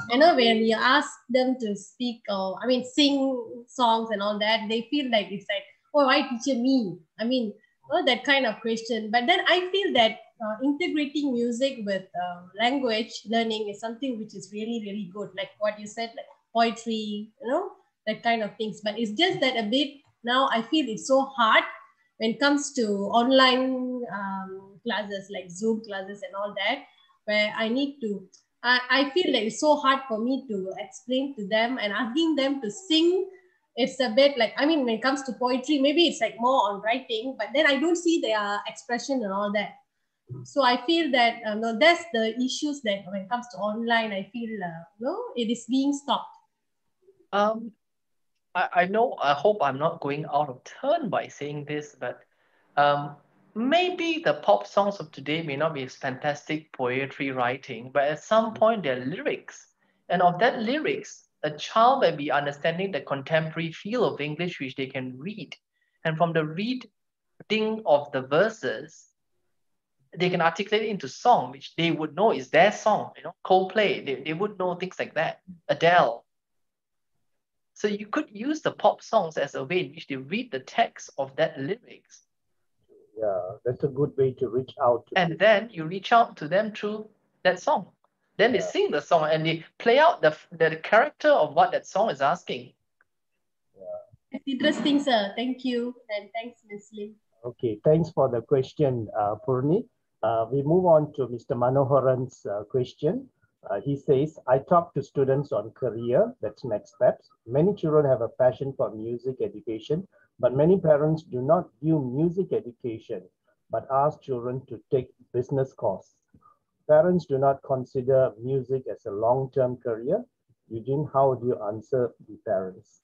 You know, when you ask them to speak or I mean sing songs and all that, they feel like it's like, oh, why teacher me? I mean, oh, that kind of question. But then I feel that uh, integrating music with uh, language learning is something which is really, really good. Like what you said, like poetry, you know, that kind of things. But it's just that a bit now I feel it's so hard when it comes to online um, classes like Zoom classes and all that, where I need to, I, I feel like it's so hard for me to explain to them and asking them to sing. It's a bit like, I mean, when it comes to poetry, maybe it's like more on writing, but then I don't see their expression and all that. So I feel that uh, no, that's the issues that when it comes to online, I feel uh, it is being stopped. Um, I, I know, I hope I'm not going out of turn by saying this, but um, maybe the pop songs of today may not be as fantastic poetry writing, but at some mm. point they're lyrics. And of that lyrics, a child may be understanding the contemporary feel of English which they can read. And from the reading of the verses, they can articulate it into song, which they would know is their song, you know, Coldplay, they, they would know things like that. Adele, so you could use the pop songs as a way in which they read the text of that lyrics. Yeah, that's a good way to reach out. To and them. then you reach out to them through that song. Then they sing the song and they play out the, the character of what that song is asking. It's interesting, sir. Thank you. And thanks, Ms. Lim. Okay, thanks for the question, uh, Purni. Uh, we move on to Mr. Manoharan's uh, question. Uh, he says, I talk to students on career, that's next steps. Many children have a passion for music education, but many parents do not view music education, but ask children to take business course. Parents do not consider music as a long-term career. Eugene, how do you answer the parents?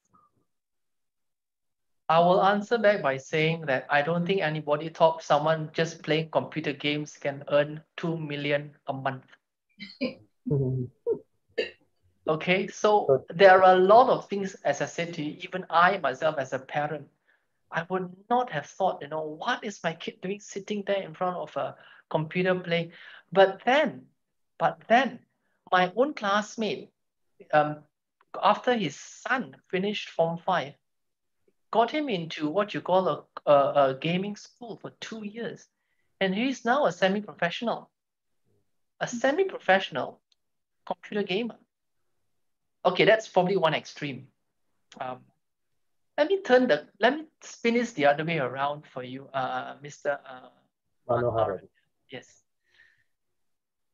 I will answer back by saying that I don't think anybody thought someone just playing computer games can earn 2 million a month. okay, so there are a lot of things, as I said to you, even I myself as a parent, I would not have thought, you know, what is my kid doing sitting there in front of a computer playing? But then, but then, my own classmate, um, after his son finished Form 5, got him into what you call a, a, a gaming school for two years. And he's now a semi-professional. A semi-professional computer gamer. Okay, that's probably one extreme. Um, let me turn the, let me spin this the other way around for you, uh, Mr. Uh, Manoharan. Yes.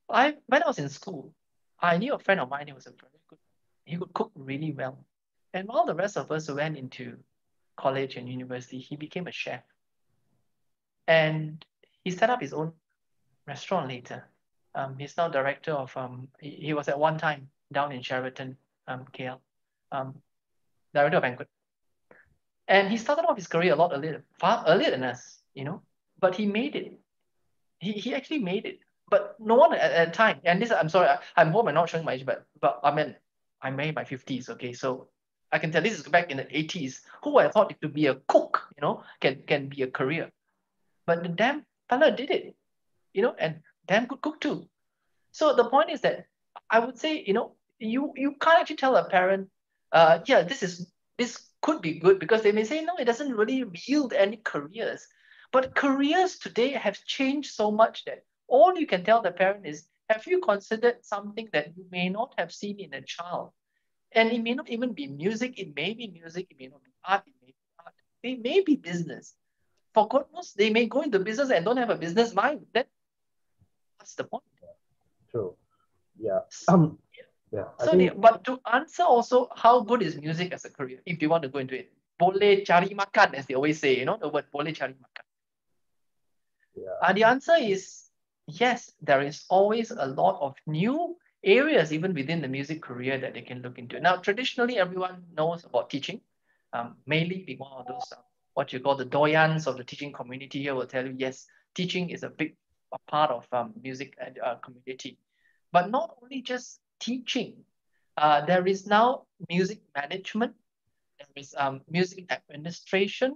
I, when I was in school, I knew a friend of mine who was a very good, he could cook really well. And while the rest of us went into college and university, he became a chef. And he set up his own restaurant later. Um, he's now director of, um, he, he, was at one time down in Sheraton, um, KL, um, director of banquet. And he started off his career a lot earlier, far earlier than us, you know, but he made it. He, he actually made it. But no one at, the time, and this, I'm sorry, I, I'm home, I'm not showing my age, but, but I mean, I'm in my 50s, okay? So I can tell this is back in the 80s. Who I thought it to be a cook, you know, can, can be a career. But the damn fella did it, you know, and damn good cook too. So the point is that I would say, you know, you you can't actually tell a parent, uh, yeah, this is this could be good because they may say, no, it doesn't really yield any careers. But careers today have changed so much that all you can tell the parent is, have you considered something that you may not have seen in a child? And it may not even be music, it may be music, it may not be art, it may be art, it may be business. For God knows, they may go into business and don't have a business mind. Then what's the point? True. Yeah. Um, yeah. So, think... they, but to answer also, how good is music as a career if you want to go into it? Boleh cari makan, as they always say, you know, the word boleh cari makan. Yeah. Uh, the answer is yes, there is always a lot of new areas, even within the music career, that they can look into. Now, traditionally, everyone knows about teaching. Um, mainly being one of those, uh, what you call the doyans of the teaching community here will tell you, yes, teaching is a big a part of um, music uh, community. But not only just teaching, uh, there is now music management, there is um, music administration,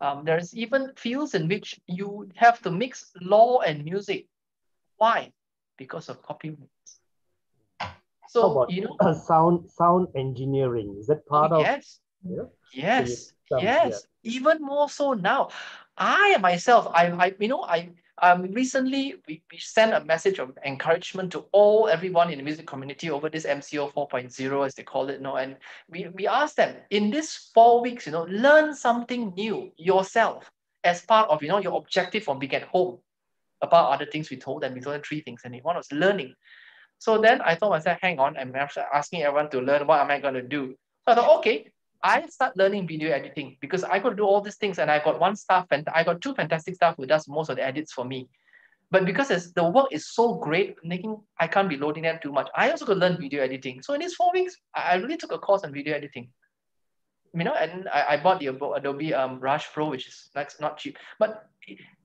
um, there's even fields in which you have to mix law and music. Why? Because of copyrights. So about, you know, uh, sound sound engineering is that part oh, of? Yes. Yeah? Yes. So yes. Yeah. Even more so now. I myself, I, I you know, I um, recently we, we sent a message of encouragement to all everyone in the music community over this MCO 4.0 as they call it, you know, and we, we asked them in this four weeks, you know, learn something new yourself as part of you know your objective from being at home. About other things we told them, we told them three things, and one was learning. So then I thought myself, hang on, I'm asking everyone to learn what am I going to do? So I thought, okay, I start learning video editing because I could do all these things and I got one staff and I got two fantastic staff who does most of the edits for me. But because the work is so great, making I can't be loading them too much. I also could learn video editing. So in these four weeks, I really took a course on video editing. You know, and I, I bought the Adobe um, Rush Pro, which is that's not cheap. But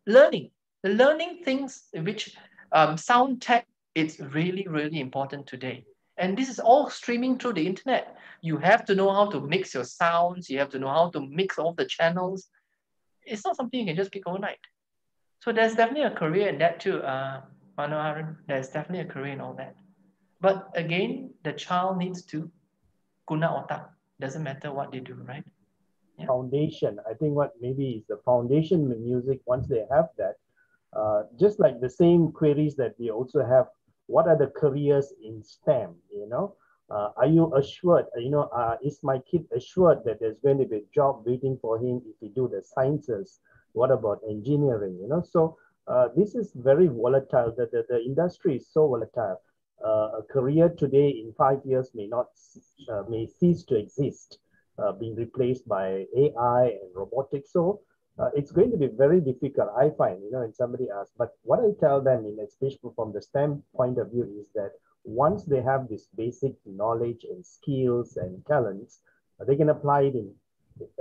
learning, learning things which um, sound tech, it's really, really important today. And this is all streaming through the internet. You have to know how to mix your sounds. You have to know how to mix all the channels. It's not something you can just pick overnight. So there's definitely a career in that too, uh, Manoharan. There's definitely a career in all that. But again, the child needs to guna otak. Doesn't matter what they do, right? Yeah. Foundation. I think what maybe is the foundation music, once they have that, uh, just like the same queries that we also have what are the careers in STEM, you know? Uh, are you assured, you know, uh, is my kid assured that there's going to be a job waiting for him if he do the sciences? What about engineering, you know? So uh, this is very volatile, the, the, the industry is so volatile. Uh, a career today in five years may not, uh, may cease to exist, uh, being replaced by AI and robotics. So uh, it's going to be very difficult, I find, you know, when somebody asks. But what I tell them, in especially from the STEM point of view, is that once they have this basic knowledge and skills and talents, they can apply it in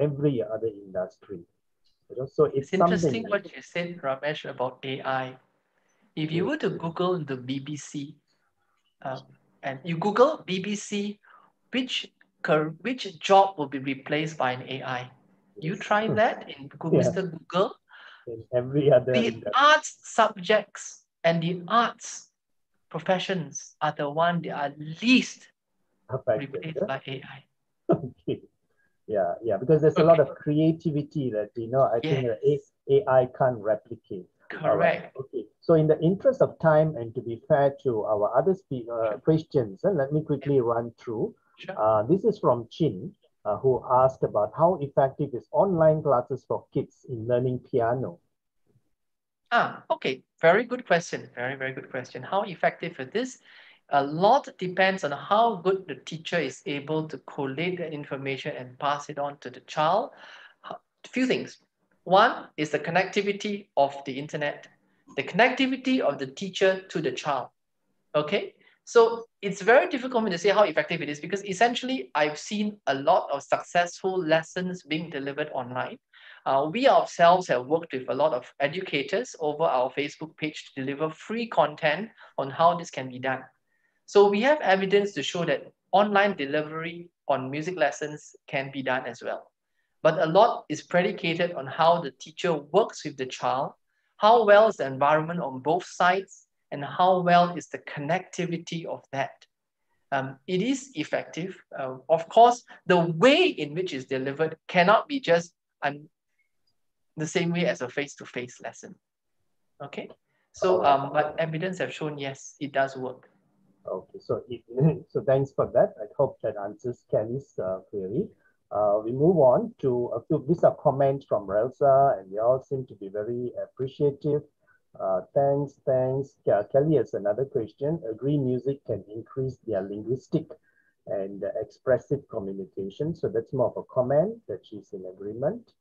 every other industry. You know, so it's, it's interesting what you said, Ramesh, about AI. If you were to Google the BBC, um, and you Google BBC, which which job will be replaced by an AI? You try that in Google, yeah. Mr. Google. In every other the industry. arts subjects and the arts professions are the one that are least Affected, yeah? by AI. okay. Yeah, yeah, because there's okay. a lot of creativity that you know I yes. think AI can't replicate. Correct. Right. Okay. So in the interest of time and to be fair to our other spe- uh, questions, uh, let me quickly run through. Sure. Uh, this is from Chin uh, who asked about how effective is online classes for kids in learning piano? Ah, okay. Very good question. Very, very good question. How effective is this? A lot depends on how good the teacher is able to collate the information and pass it on to the child. A few things. One is the connectivity of the internet, the connectivity of the teacher to the child. Okay, so it's very difficult for me to say how effective it is because essentially I've seen a lot of successful lessons being delivered online. Uh, we ourselves have worked with a lot of educators over our Facebook page to deliver free content on how this can be done. So we have evidence to show that online delivery on music lessons can be done as well. But a lot is predicated on how the teacher works with the child, how well is the environment on both sides, and how well is the connectivity of that. Um, it is effective. Uh, of course, the way in which it's delivered cannot be just um, the same way as a face-to-face -face lesson. Okay, so um, but evidence have shown yes, it does work. Okay, so it, so thanks for that. I hope that answers Kelly's uh, query. Uh, we move on to a few, these are comments from Relsa and they all seem to be very appreciative uh, thanks, thanks. Yeah, Kelly has another question. Agree music can increase their linguistic and expressive communication. So that's more of a comment that she's in agreement.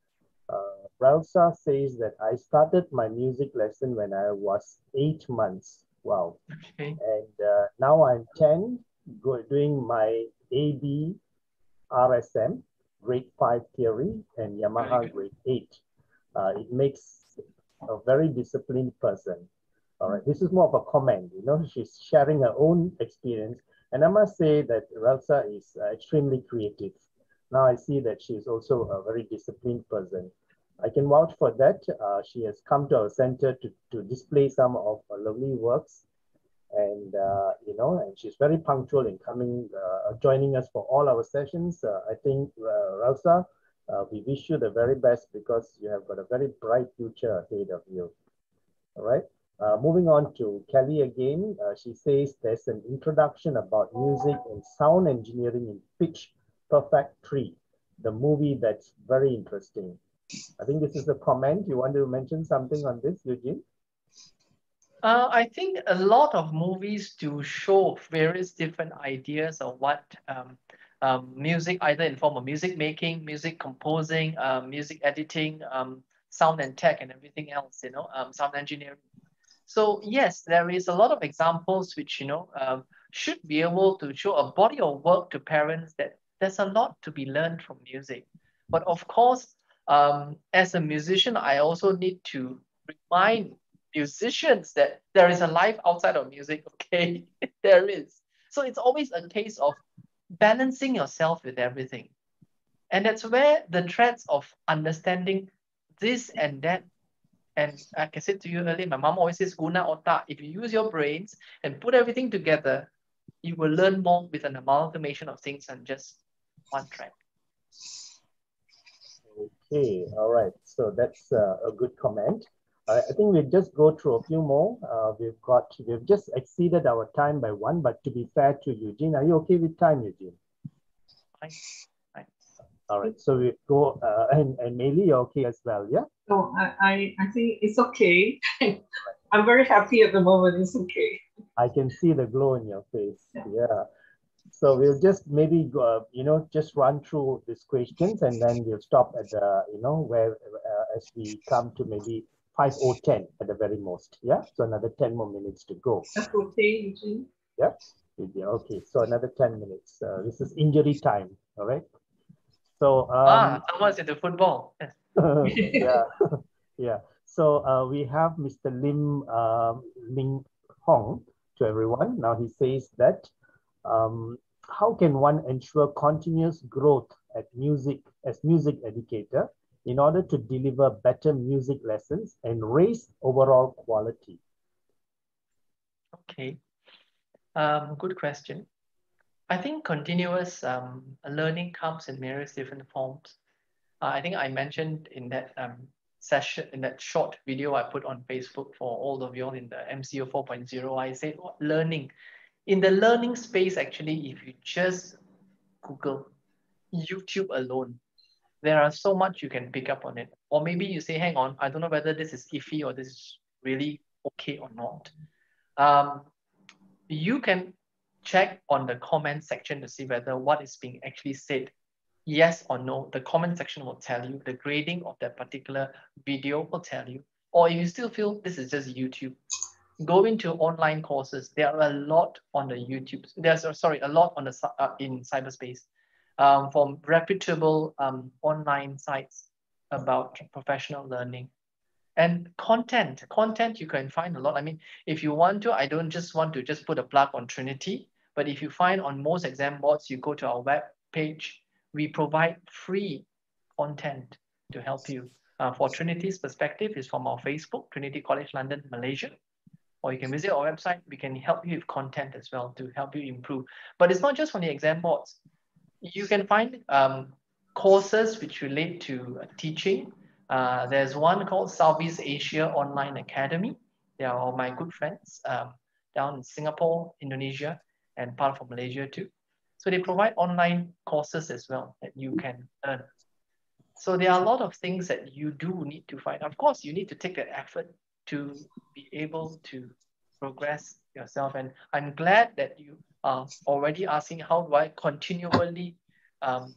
Uh, Relsa says that I started my music lesson when I was eight months. Wow. Okay. And uh, now I'm 10, go, doing my AB RSM, grade 5 theory, and Yamaha grade 8. Uh, it makes a very disciplined person. All right, this is more of a comment, you know, she's sharing her own experience. And I must say that Relsa is uh, extremely creative. Now I see that she's also a very disciplined person. I can vouch for that. Uh, she has come to our center to, to display some of her lovely works. And, uh, you know, and she's very punctual in coming, uh, joining us for all our sessions. Uh, I think, uh, Relsa, uh, we wish you the very best because you have got a very bright future ahead of you. All right. Uh, moving on to Kelly again, uh, she says there's an introduction about music and sound engineering in Pitch Perfect 3, the movie that's very interesting. I think this is a comment. You want to mention something on this, Eugene? Uh, I think a lot of movies do show various different ideas of what um, um, music, either in form of music making, music composing, um, music editing, um, sound and tech, and everything else. You know, um, sound engineering. So yes, there is a lot of examples which you know um, should be able to show a body of work to parents that there's a lot to be learned from music. But of course, um, as a musician, I also need to remind musicians that there is a life outside of music. Okay, there is. So it's always a case of balancing yourself with everything. And that's where the threads of understanding this and that. And like I said to you earlier, my mom always says, Guna Otak, if you use your brains and put everything together, you will learn more with an amalgamation of things than just one thread. Okay, all right. So that's uh, a good comment. I think we'll just go through a few more. Uh, we've got, we've just exceeded our time by one, but to be fair to Eugene, are you okay with time, Eugene? Fine. Fine. All right, so we go, uh, and, and Maylee, you're okay as well, yeah? No, I, I, I think it's okay. I'm very happy at the moment, it's okay. I can see the glow in your face, yeah. yeah. So we'll just maybe, go, uh, you know, just run through these questions and then we'll stop at the, you know, where uh, as we come to maybe 5 or 10 at the very most. Yeah. So another 10 more minutes to go. That's okay, Eugene. Yep. Yeah, okay. So another 10 minutes. Uh, this is injury time. All right. So, um, ah, someone's into football. yeah. yeah. So uh, we have Mr. Lim um, Ling Hong to everyone. Now he says that um, how can one ensure continuous growth at music as music educator in order to deliver better music lessons and raise overall quality? Okay, um, good question. I think continuous um, learning comes in various different forms. Uh, I think I mentioned in that um, session, in that short video I put on Facebook for all of you all in the MCO 4.0, I said learning. In the learning space, actually, if you just Google YouTube alone, there are so much you can pick up on it. Or maybe you say, hang on, I don't know whether this is iffy or this is really okay or not. Um, you can check on the comment section to see whether what is being actually said, yes or no. The comment section will tell you, the grading of that particular video will tell you. Or if you still feel this is just YouTube, go into online courses. There are a lot on the YouTube. There's, sorry, a lot on the uh, in cyberspace um, from reputable um, online sites about professional learning. And content, content you can find a lot. I mean, if you want to, I don't just want to just put a plug on Trinity, but if you find on most exam boards, you go to our web page, we provide free content to help you. Uh, for Trinity's perspective is from our Facebook, Trinity College London, Malaysia. Or you can visit our website. We can help you with content as well to help you improve. But it's not just from the exam boards you can find um, courses which relate to uh, teaching. Uh, there's one called Southeast Asia Online Academy. They are all my good friends um, down in Singapore, Indonesia, and part of Malaysia too. So they provide online courses as well that you can learn. So there are a lot of things that you do need to find. Of course, you need to take that effort to be able to progress yourself. And I'm glad that you are already asking how do I continually um,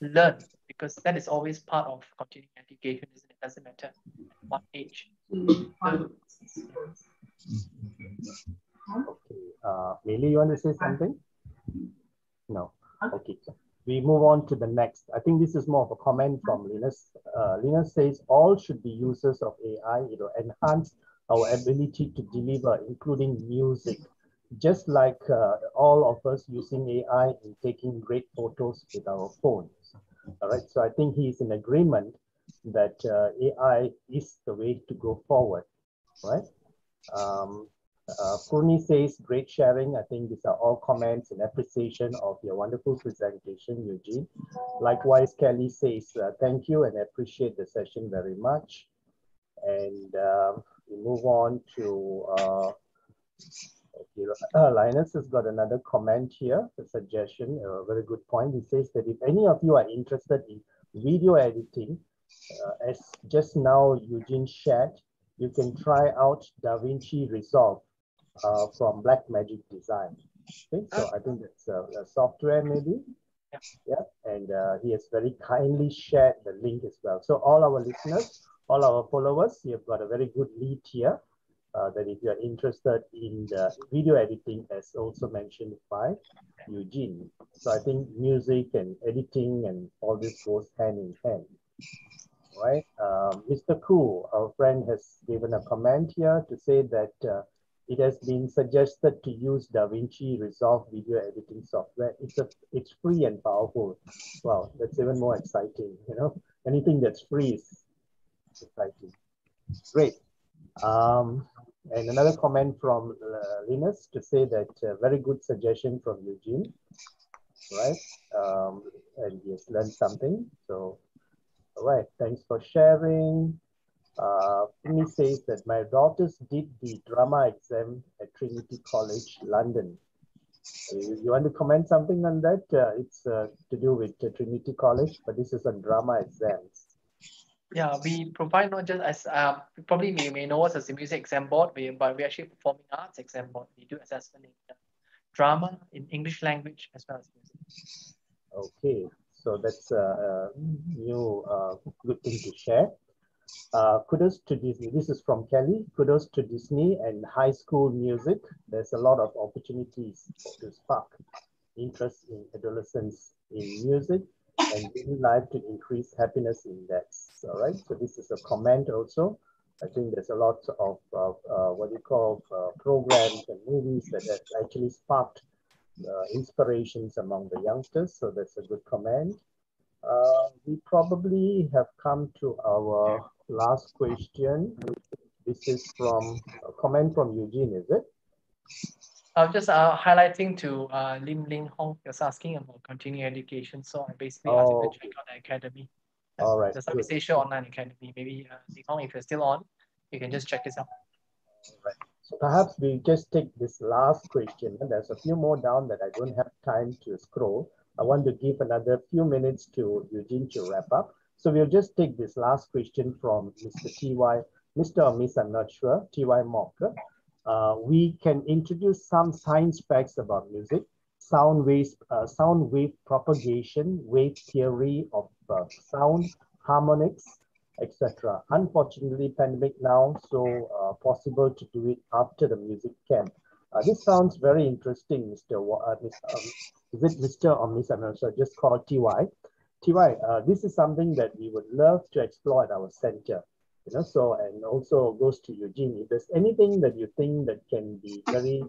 learn because that is always part of continuing education, isn't it? Doesn't matter what age. Okay. Uh, Meili, you want to say something? No. Okay. We move on to the next. I think this is more of a comment from Linus. Uh, Linus says all should be users of AI. It will enhance our ability to deliver, including music, just like uh, all of us using AI and taking great photos with our phones. All right, so I think he's in agreement that uh, AI is the way to go forward, right? Um, uh, says, great sharing. I think these are all comments and appreciation of your wonderful presentation, Eugene. Likewise, Kelly says, uh, thank you and appreciate the session very much. And um, we move on to uh, okay, uh, Linus has got another comment here, a suggestion, a very good point. He says that if any of you are interested in video editing, uh, as just now Eugene shared, you can try out DaVinci Resolve uh, from Blackmagic Design. Okay, so I think that's a, a software maybe. Yeah. yeah. And uh, he has very kindly shared the link as well. So all our listeners, all our followers, you've got a very good lead here. Uh, that if you're interested in the video editing, as also mentioned by Eugene. So I think music and editing and all this goes hand in hand. Right, uh, Mr. Koo, our friend, has given a comment here to say that uh, it has been suggested to use DaVinci Resolve video editing software. It's a it's free and powerful. Wow, that's even more exciting. You know, anything that's free is exciting. Great. Um, and another comment from uh, Linus to say that uh, very good suggestion from Eugene, right? Um, and he has learned something. So, all right, thanks for sharing. Uh, me says that my daughters did the drama exam at Trinity College, London. You, you want to comment something on that? Uh, it's uh, to do with Trinity College, but this is on drama exams. Yeah, we provide not just as uh, probably you may know us as a music exam board, but we actually performing arts exam board. We do assessment in uh, drama, in English language, as well as music. Okay, so that's a, a new uh, good thing to share. Uh, kudos to Disney. This is from Kelly. Kudos to Disney and high school music. There's a lot of opportunities to spark interest in adolescents in music and daily life to increase happiness index. All right. So this is a comment also. I think there's a lot of, of uh, what you call uh, programs and movies that have actually sparked uh, inspirations among the youngsters. So that's a good comment. Uh, we probably have come to our last question. This is from a comment from Eugene, is it? I'm just uh, highlighting to uh, Lim Ling Hong, was asking about continuing education. So I basically oh, asked him to check out the academy. All right. The Southeast Asia Online Academy. Maybe uh, Hong, if you're still on, you can just check this out. All right. So perhaps we just take this last question. And there's a few more down that I don't have time to scroll. I want to give another few minutes to Eugene to wrap up. So we'll just take this last question from Mr. T.Y. Mr. or Miss, I'm not sure, T.Y. Mock. Uh, we can introduce some science facts about music, sound wave, uh, sound wave propagation, wave theory of uh, sound, harmonics, etc. Unfortunately, pandemic now, so uh, possible to do it after the music camp. Uh, this sounds very interesting, Mr. Um, is it Mr. or Miss? I'm just call TY. TY, this is something that we would love to explore at our center. You know, so and also goes to Eugene. If there's anything that you think that can be very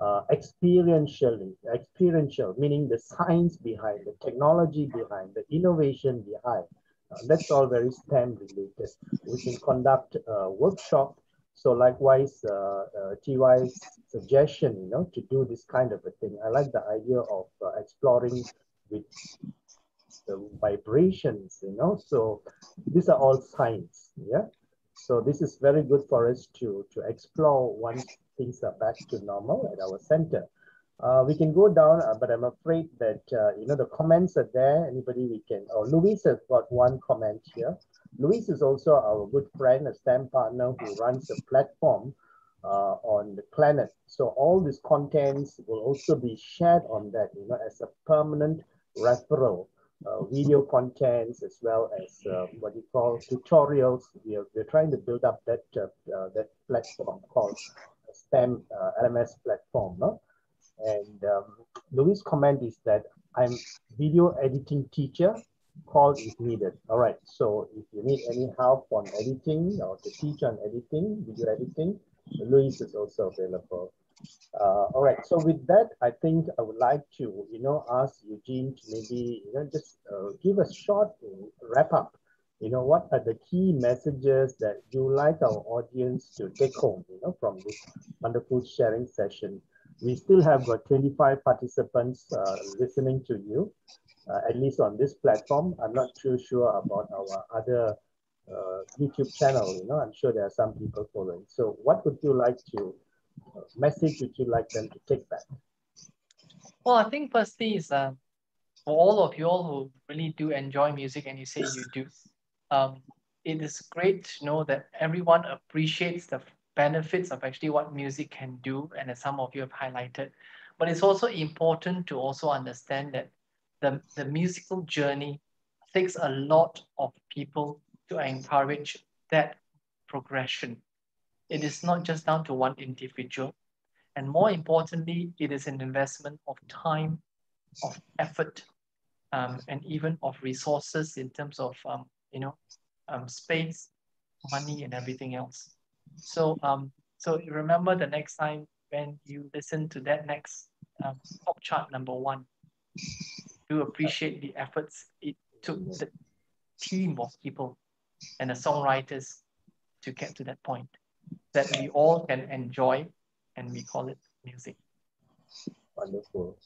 uh, experiential, experiential, meaning the science behind, the technology behind, the innovation behind, uh, that's all very STEM related. We can conduct a workshop. So likewise, uh, uh, TY's suggestion, you know, to do this kind of a thing. I like the idea of uh, exploring with the vibrations, you know. So these are all signs, yeah. So this is very good for us to, to explore once things are back to normal at our center. Uh, we can go down, uh, but I'm afraid that, uh, you know, the comments are there. Anybody we can, oh, Luis has got one comment here. Luis is also our good friend, a STEM partner who runs a platform uh, on the planet. So all these contents will also be shared on that, you know, as a permanent referral. Uh, video contents as well as uh, what you call tutorials. We are, we're trying to build up that that platform called STEM LMS platform. No? And um, Louis' comment is that I'm video editing teacher, call if needed. All right, so if you need any help on editing or to teach on editing, video editing, Louis is also available. Uh, all right, so with that, I think I would like to, you know, ask Eugene to maybe, you know, just uh, give a short wrap up. You know, what are the key messages that you like our audience to take home, you know, from this wonderful sharing session? we still have got 25 participants uh, listening to you, uh, at least on this platform. I'm not too sure about our other uh, YouTube channel. You know, I'm sure there are some people following. So what would you like to, uh, message would you like them to take back? Well, I think firstly is uh, for all of you all who really do enjoy music and you say you do, um, it is great to know that everyone appreciates the benefits of actually what music can do, and as some of you have highlighted. But it's also important to also understand that the, the musical journey takes a lot of people to encourage that progression. It is not just down to one individual. And more importantly, it is an investment of time, of effort, um, and even of resources in terms of, um, you know, um, space, money, and everything else. So um, so remember the next time when you listen to that next um, pop chart number one, do appreciate the efforts it took the team of people and the songwriters to get to that point that we all can enjoy and we call it music. Wonderful.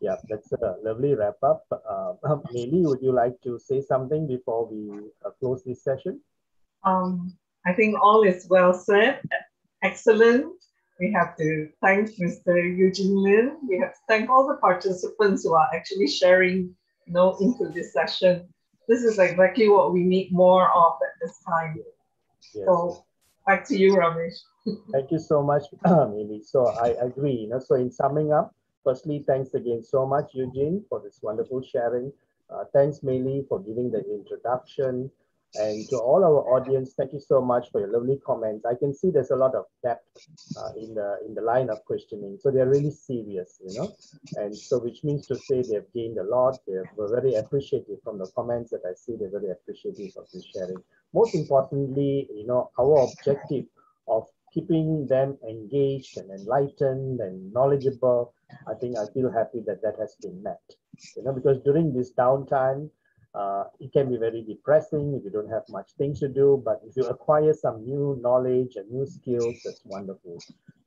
Yeah, that's a lovely wrap up. Uh, Meili, would you like to say something before we uh, close this session? Um, I think all is well said. Excellent. We have to thank Mr. Eugene Lin. We have to thank all the participants who are actually sharing you know, into this session. This is exactly what we need more of at this time. Yes. So back to you, Ramesh. Thank you so much, Mimi. So I agree. You know, so in summing up, firstly, thanks again so much, Eugene, for this wonderful sharing. Uh, thanks, Meili, for giving the introduction. And to all our audience, thank you so much for your lovely comments. I can see there's a lot of depth uh, in the in the line of questioning. So they're really serious, you know. And so which means to say they've gained a lot. They're very appreciative from the comments that I see. They're very appreciative of this sharing. Most importantly, you know, our objective of keeping them engaged and enlightened and knowledgeable, I think I feel happy that that has been met. You know, because during this downtime, uh, it can be very depressing if you don't have much things to do, but if you acquire some new knowledge and new skills, that's wonderful.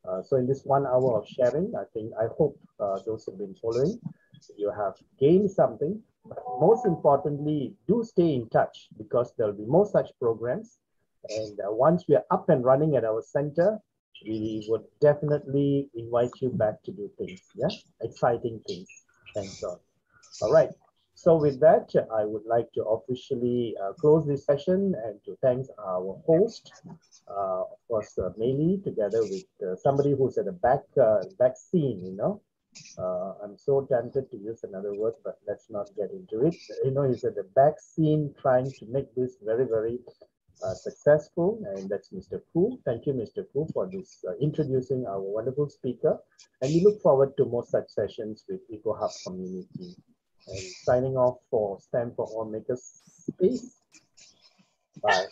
Uh, so in this one hour of sharing, I think, I hope uh, those who've been following, you have gained something. Most importantly, do stay in touch because there'll be more such programs. And uh, once we are up and running at our center, we would definitely invite you back to do things, yeah? Exciting things. Thanks, God. All right. So with that, I would like to officially uh, close this session and to thank our host, uh, of course, uh, Meili, together with uh, somebody who's at the back, uh, back scene, you know. Uh, I'm so tempted to use another word, but let's not get into it. You know, he's at the back scene trying to make this very, very uh, successful, and that's Mr. Koo. Thank you, Mr. Koo, for this uh, introducing our wonderful speaker. And we look forward to more such sessions with EcoHub community. And signing off for STEM for All Makerspace. Bye.